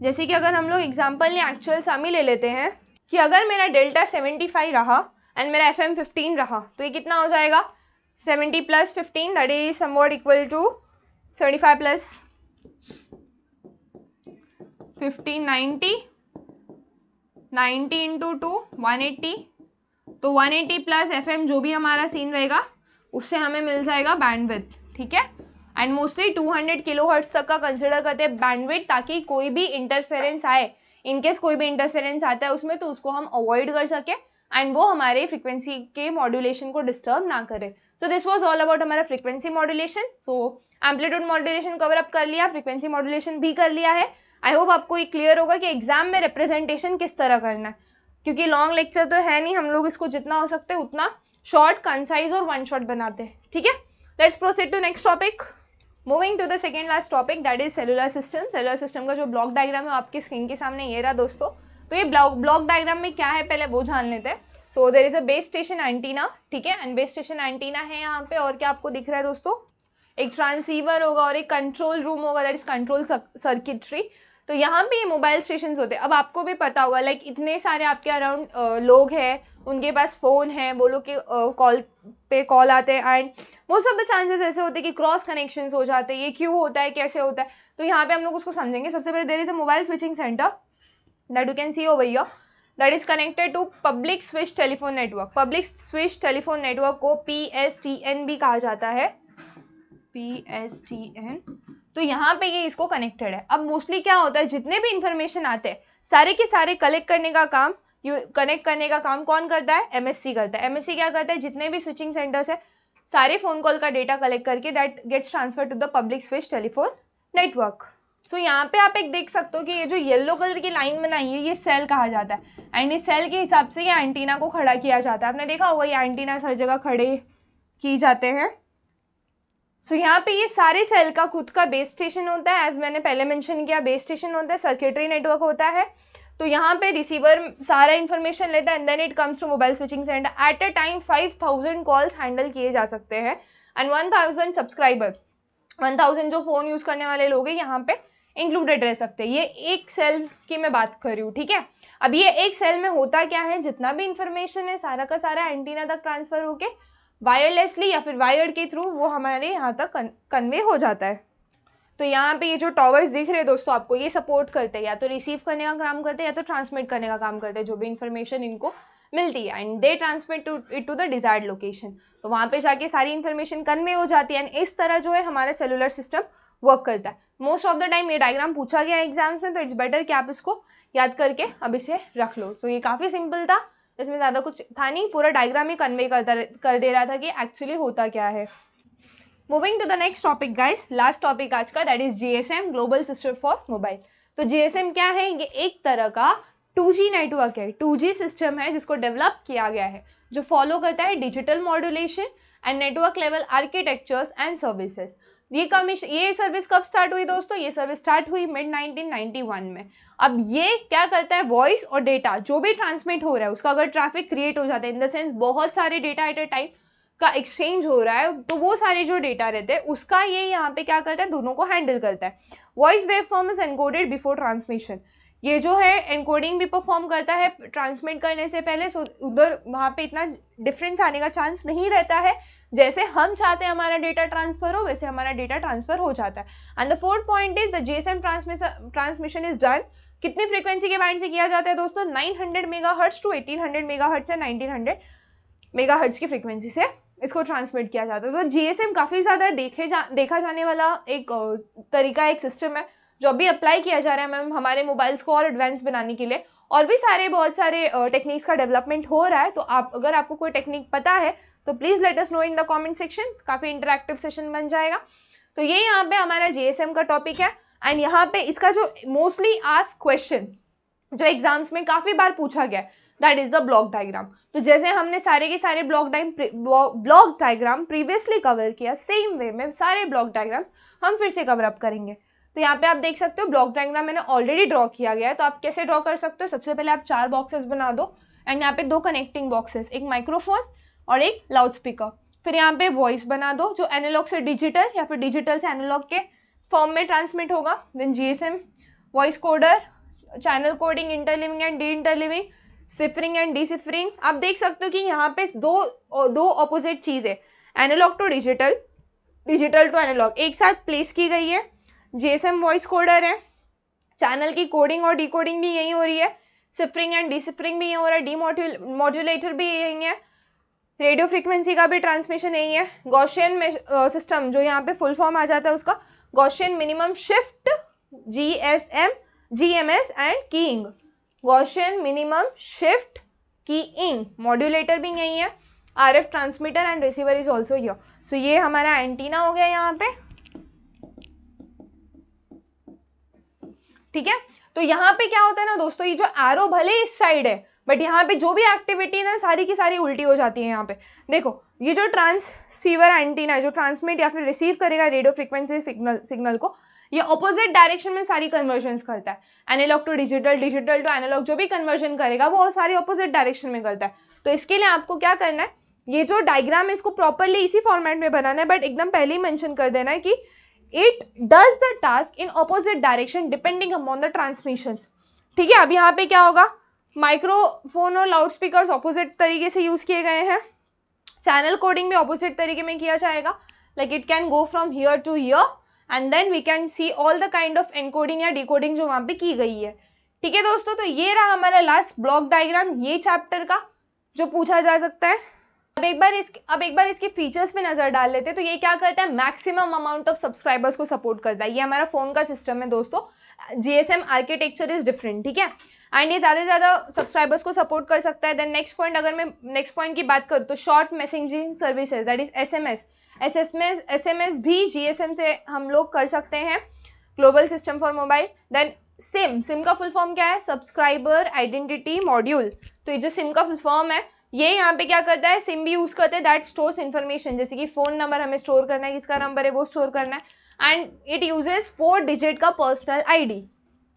जैसे कि अगर हम लोग एग्ज़ाम्पल या एक्चुअल सामी ले लेते हैं कि अगर मेरा डेल्टा सेवेंटी फाइव रहा एंड मेरा एफ़ एम फिफ्टीन रहा तो ये कितना हो जाएगा? Seventy plus fifteen that is somewhat equal to seventy five plus fifteen ninety ninety into two one तो one eighty plus F M जो भी हमारा सीन रहेगा, उससे हमें मिल जाएगा बैंडविथ ठीक है? एंड मोस्टली 200 किलो हर्ट्स तक का कंसिडर करते हैं बैंडविथ ताकि कोई भी इंटरफेरेंस आए। इनकेस कोई भी इंटरफेरेंस आता है उसमें तो उसको हम अवॉइड कर सके। एंड वो हमारे फ्रिक्वेंसी के मॉड्यूलेशन को डिस्टर्ब ना करे। So this was all about हमारा frequency modulation so amplitude modulation cover up कर लिया फ्रिक्वेंसी मॉड्यूलेशन भी कर लिया है. आई होप आपको ये क्लियर होगा कि एग्ज़ाम में रिप्रेजेंटेशन किस तरह करना है. क्योंकि लॉन्ग लेक्चर तो है नहीं, हम लोग इसको जितना हो सकते उतना शॉर्ट कंसाइज और वन शॉट बनाते हैं. ठीक है? Let's proceed to next topic moving to the second last topic that is cellular system cellular system का जो ब्लॉक डायग्राम है आपकी स्क्रीन के सामने ये रहा दोस्तों. तो ये ब्लॉक ब्लॉक डायग्राम में क्या है? पहले वो जान लेते हैं. So there is a base station antenna ठीक है? एंड बेस स्टेशन एंटीना है यहाँ पे, और क्या आपको दिख रहा है दोस्तों? एक ट्रांसीवर होगा और एक कंट्रोल रूम होगा दैट इज़ कंट्रोल सर्किट्री तो यहाँ पे ये मोबाइल स्टेशन होते हैं। अब आपको भी पता होगा लाइक इतने सारे आपके अराउंड लोग हैं, उनके पास फ़ोन है, वो लोग के कॉल पे कॉल आते हैं and most of the chances ऐसे होते हैं कि क्रॉस कनेक्शन हो जाते हैं। ये क्यों होता है, कैसे होता है? तो यहाँ पे हम लोग उसको समझेंगे। सबसे पहले there is a mobile switching centre that you can see ओ भैया that is connected to public switch telephone network public switch telephone network को पी एस टी एन भी कहा जाता है। पी एस टी एन तो यहाँ पे ये इसको कनेक्टेड है। अब मोस्टली क्या होता है? जितने भी इंफॉर्मेशन आते हैं, सारे के सारे कलेक्ट करने का काम, यू कनेक्ट करने का काम कौन करता है? एमएससी करता है। एमएससी क्या करता है? जितने भी स्विचिंग सेंटर्स है, सारे फ़ोन कॉल का डेटा कलेक्ट करके that gets transfer to the public switch telephone network so यहाँ पे आप एक देख सकते हो कि ये जो येलो कलर की लाइन बनाई है, ये सेल कहा जाता है। एंड इस सेल के हिसाब से ये एंटीना को खड़ा किया जाता है। आपने देखा होगा ये एंटीना हर जगह खड़े की जाते हैं। सो so, यहाँ पे ये सारे सेल का खुद का बेस स्टेशन होता है। एज मैंने पहले मेंशन किया बेस स्टेशन होता है सर्किटरी नेटवर्क होता है। तो यहाँ पे रिसीवर सारा इन्फॉर्मेशन लेता है and then it comes to mobile switching centre at a time five thousand calls handle किए जा सकते हैं। And one thousand subscriber one thousand जो फ़ोन यूज़ करने वाले लोग हैं यहाँ पे इंक्लूडेड रह सकते हैं। ये एक सेल की मैं बात कर रही हूँ ठीक है? अब ये एक सेल में होता क्या है? जितना भी इंफॉर्मेशन है, सारा का सारा एंटीना तक ट्रांसफ़र होके वायरलेसली या फिर वायर्ड के थ्रू वो हमारे यहाँ तक कन्वे हो जाता है। तो यहाँ पे ये जो टॉवर्स दिख रहे हैं दोस्तों, आपको ये सपोर्ट करते हैं। या तो रिसीव करने का काम करते हैं या तो ट्रांसमिट करने का काम करते हैं, जो भी इन्फॉर्मेशन इनको मिलती है। And they transmit to it to the desired location तो वहाँ पे जाके सारी इन्फॉर्मेशन कन्वे हो जाती है। एंड इस तरह जो है हमारा सेलुलर सिस्टम वर्क करता है। मोस्ट ऑफ़ द टाइम ये डायग्राम पूछा गया एग्ज़ाम्स में तो इट्स बेटर कि आप इसको याद करके अब इसे रख लो। तो ये काफ़ी सिंपल था, इसमें ज़्यादा कुछ था नहीं, पूरा डायग्राम ही कन्वे कर दे रहा था कि एक्चुअली होता क्या है। Moving to the next topic guys last topic आज का that is GSM global system for mobile तो जीएसएम क्या है? ये एक तरह का 2G नेटवर्क है। 2G सिस्टम है जिसको डेवलप किया गया है, जो फॉलो करता है digital modulation and network level architectures and services ये कमीशन ये सर्विस कब स्टार्ट हुई दोस्तों? ये सर्विस स्टार्ट हुई मिड 1991 में। अब ये क्या करता है? वॉइस और डेटा जो भी ट्रांसमिट हो रहा है, उसका अगर ट्रैफ़िक क्रिएट हो जाता है इन द सेंस बहुत सारे डेटा एट अ टाइम का एक्सचेंज हो रहा है तो वो सारे जो डेटा रहते हैं, उसका ये यहाँ पे क्या करता है? दोनों को हैंडल करता है। Voice wave form is encoded before transmission ये जो है एनकोडिंग भी परफॉर्म करता है ट्रांसमिट करने से पहले सो उधर वहाँ पे इतना डिफरेंस आने का चांस नहीं रहता है। जैसे हम चाहते हैं हमारा डेटा ट्रांसफ़र हो, वैसे हमारा डेटा ट्रांसफ़र हो जाता है। And the fourth point is the G S M transmission is done कितनी फ्रीक्वेंसी के बैंड से किया जाता है दोस्तों? 900 mega hertz to 1800 mega hertz या 1900 मेगा हर्ट्स की फ्रीक्वेंसी से इसको ट्रांसमिट किया जाता है। तो जी एस एम काफ़ी ज़्यादा देखे जा, देखा जाने वाला एक तरीका, एक सिस्टम है, जो अभी अप्लाई किया जा रहा है मैम हमारे मोबाइल्स को और एडवांस बनाने के लिए। और भी सारे, बहुत सारे टेक्निक्स का डेवलपमेंट हो रहा है तो आप, अगर आपको कोई टेक्निक पता है तो please let us know in the comment section काफ़ी इंटरेक्टिव सेशन बन जाएगा। तो ये यहाँ पे हमारा जे का टॉपिक है। एंड यहाँ पे इसका जो मोस्टली आज क्वेश्चन जो एग्ज़ाम्स में काफ़ी बार पूछा गया that is the block diagram तो जैसे हमने सारे के सारे ब्लॉक डाइम ब्लॉक डायग्राम प्रीवियसली कवर किया सेम वे में सारे ब्लॉक डायग्राम हम फिर से कवर अप करेंगे। तो यहाँ पे आप देख सकते हो ब्लॉक डायग्राम मैंने ऑलरेडी ड्रॉ किया गया है। तो आप कैसे ड्रॉ कर सकते हो? सबसे पहले आप चार बॉक्सेस बना दो। एंड यहाँ पे दो कनेक्टिंग बॉक्सेस एक माइक्रोफोन और एक लाउड स्पीकर फिर यहाँ पे वॉइस बना दो, जो एनालॉग से डिजिटल या फिर डिजिटल से एनालॉग के फॉर्म में ट्रांसमिट होगा। Then G S M voice coder channel coding interleaving and deinterleaving ciphering and deciphering आप देख सकते हो कि यहाँ पे दो दो अपोजिट चीज़ है। Analog to digital digital to analog एक साथ प्लेस की गई है। G S M voice coder है। चैनल की कोडिंग और डिकोडिंग भी यही हो रही है। सिफरिंग एंड डी सिफरिंग भी यही हो रहा है। डी मॉड्यूलेटर भी यही है। रेडियो फ्रीक्वेंसी का भी ट्रांसमिशन यही है। गौशियन सिस्टम जो यहाँ पे फुल फॉर्म आ जाता है उसका, Gaussian minimum shift G S M G M S and keying Gaussian minimum shift keying modulator भी यही है। R F transmitter and receiver is also here so ये हमारा एंटीना हो गया यहाँ पे। ठीक है? तो यहाँ पे क्या होता है ना दोस्तों, ये जो एरो भले इस साइड है बट यहाँ पे जो भी एक्टिविटी ना, सारी की सारी उल्टी हो जाती है यहाँ पे। देखो, ये जो ट्रांससीवर एंटीना है, जो ट्रांसमिट या फिर रिसीव करेगा रेडियो फ्रिक्वेंसी सिग्नल सिग्नल को, ये ऑपोजिट डायरेक्शन में सारी कन्वर्जन करता है। Analog to digital digital to analog जो भी कन्वर्जन करेगा, वो सारी ऑपोजिट डायरेक्शन में करता है। तो इसके लिए आपको क्या करना है, ये जो डायग्राम है, इसको प्रॉपरली इसी फॉर्मेट में बनाना है बट एकदम पहले ही मैंशन कर देना है कि it does the task in opposite direction depending upon the transmission ठीक है, अब यहाँ पे क्या होगा? माइक्रोफोन और लाउड स्पीकर ऑपोजिट तरीके से यूज़ किए गए हैं। चैनल कोडिंग भी ऑपोजिट तरीके में किया जाएगा। Like it can go from here to here and then we can see all the kind of encoding या डिकोडिंग जो वहाँ पे की गई है। ठीक है दोस्तों तो ये रहा हमारा लास्ट ब्लॉक डायग्राम ये चैप्टर का, जो पूछा जा सकता है। अब एक बार इस अब एक बार इसके फीचर्स पे नज़र डाल लेते हैं तो ये क्या करता है? मैक्सिमम अमाउंट ऑफ़ सब्सक्राइबर्स को सपोर्ट करता है। ये हमारा फ़ोन का सिस्टम है दोस्तों। जीएसएम आर्किटेक्चर इज़ डिफरेंट ठीक है? एंड ये ज़्यादा से ज़्यादा सब्सक्राइबर्स को सपोर्ट कर सकता है। देन नेक्स्ट पॉइंट अगर मैं नेक्स्ट पॉइंट की बात करूँ तो short messaging services that is S M S S S S M S भी जी एस एम से हम लोग कर सकते हैं। Global system for mobile then SIM SIM का फुल फॉर्म क्या है? सब्सक्राइबर आइडेंटिटी मॉड्यूल तो ये जो सिम का फुल फॉर्म है, ये यहाँ पे क्या करता है? सिम भी यूज़ करते हैं। दैट स्टोर्स इन्फॉर्मेशन जैसे कि फ़ोन नंबर हमें स्टोर करना है, किसका नंबर है, वो स्टोर करना है। And it uses four digit का पर्सनल आईडी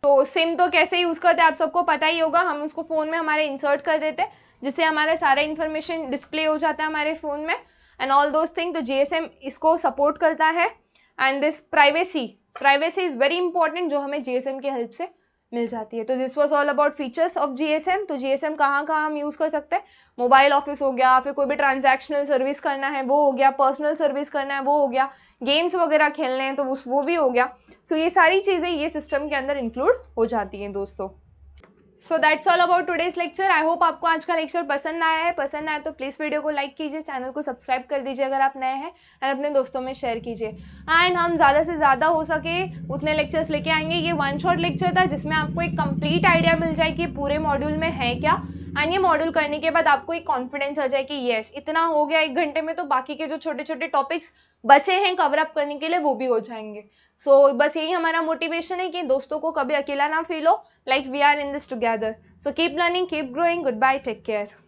तो सिम तो कैसे यूज़ करते हैं, आप सबको पता ही होगा, हम उसको फ़ोन में हमारे इंसर्ट कर देते हैं, जिससे हमारा सारा इन्फॉर्मेशन डिस्प्ले हो जाता है हमारे फ़ोन में. एंड ऑल दोज थिंग तो GSM इसको सपोर्ट करता है. And this privacy privacy is very important जो हमें जी की हेल्प से मिल जाती है। तो this was all about features of G S M तो जी एस एम कहाँ कहाँ हम यूज़ कर सकते हैं? मोबाइल ऑफ़िस हो गया फिर कोई भी ट्रांजैक्शनल सर्विस करना है वो हो गया। पर्सनल सर्विस करना है वो हो गया। गेम्स वगैरह खेलने हैं तो उस वो भी हो गया। सो so, ये सारी चीज़ें ये सिस्टम के अंदर इंक्लूड हो जाती हैं दोस्तों। So that's all about today's lecture I hope आपको आज का लेक्चर पसंद आया है। पसंद आया तो प्लीज़ वीडियो को लाइक कीजिए चैनल को सब्सक्राइब कर दीजिए अगर आप नए हैं एंड अपने दोस्तों में शेयर कीजिए। एंड हम ज़्यादा से ज़्यादा हो सके उतने लेक्चर्स लेके आएँगे। ये वन शॉट लेक्चर था जिसमें आपको एक कंप्लीट आइडिया मिल जाए कि पूरे मॉड्यूल में है क्या। एंड ये मॉड्यूल करने के बाद आपको एक कॉन्फिडेंस आ जाए कि येस इतना हो गया एक घंटे में तो बाकी के जो छोटे छोटे टॉपिक्स बचे हैं कवर अप करने के लिए वो भी हो जाएँगे। सो so, बस यही हमारा मोटिवेशन है कि दोस्तों को कभी अकेला ना फील हो like we are in this together so keep learning keep growing good bye take care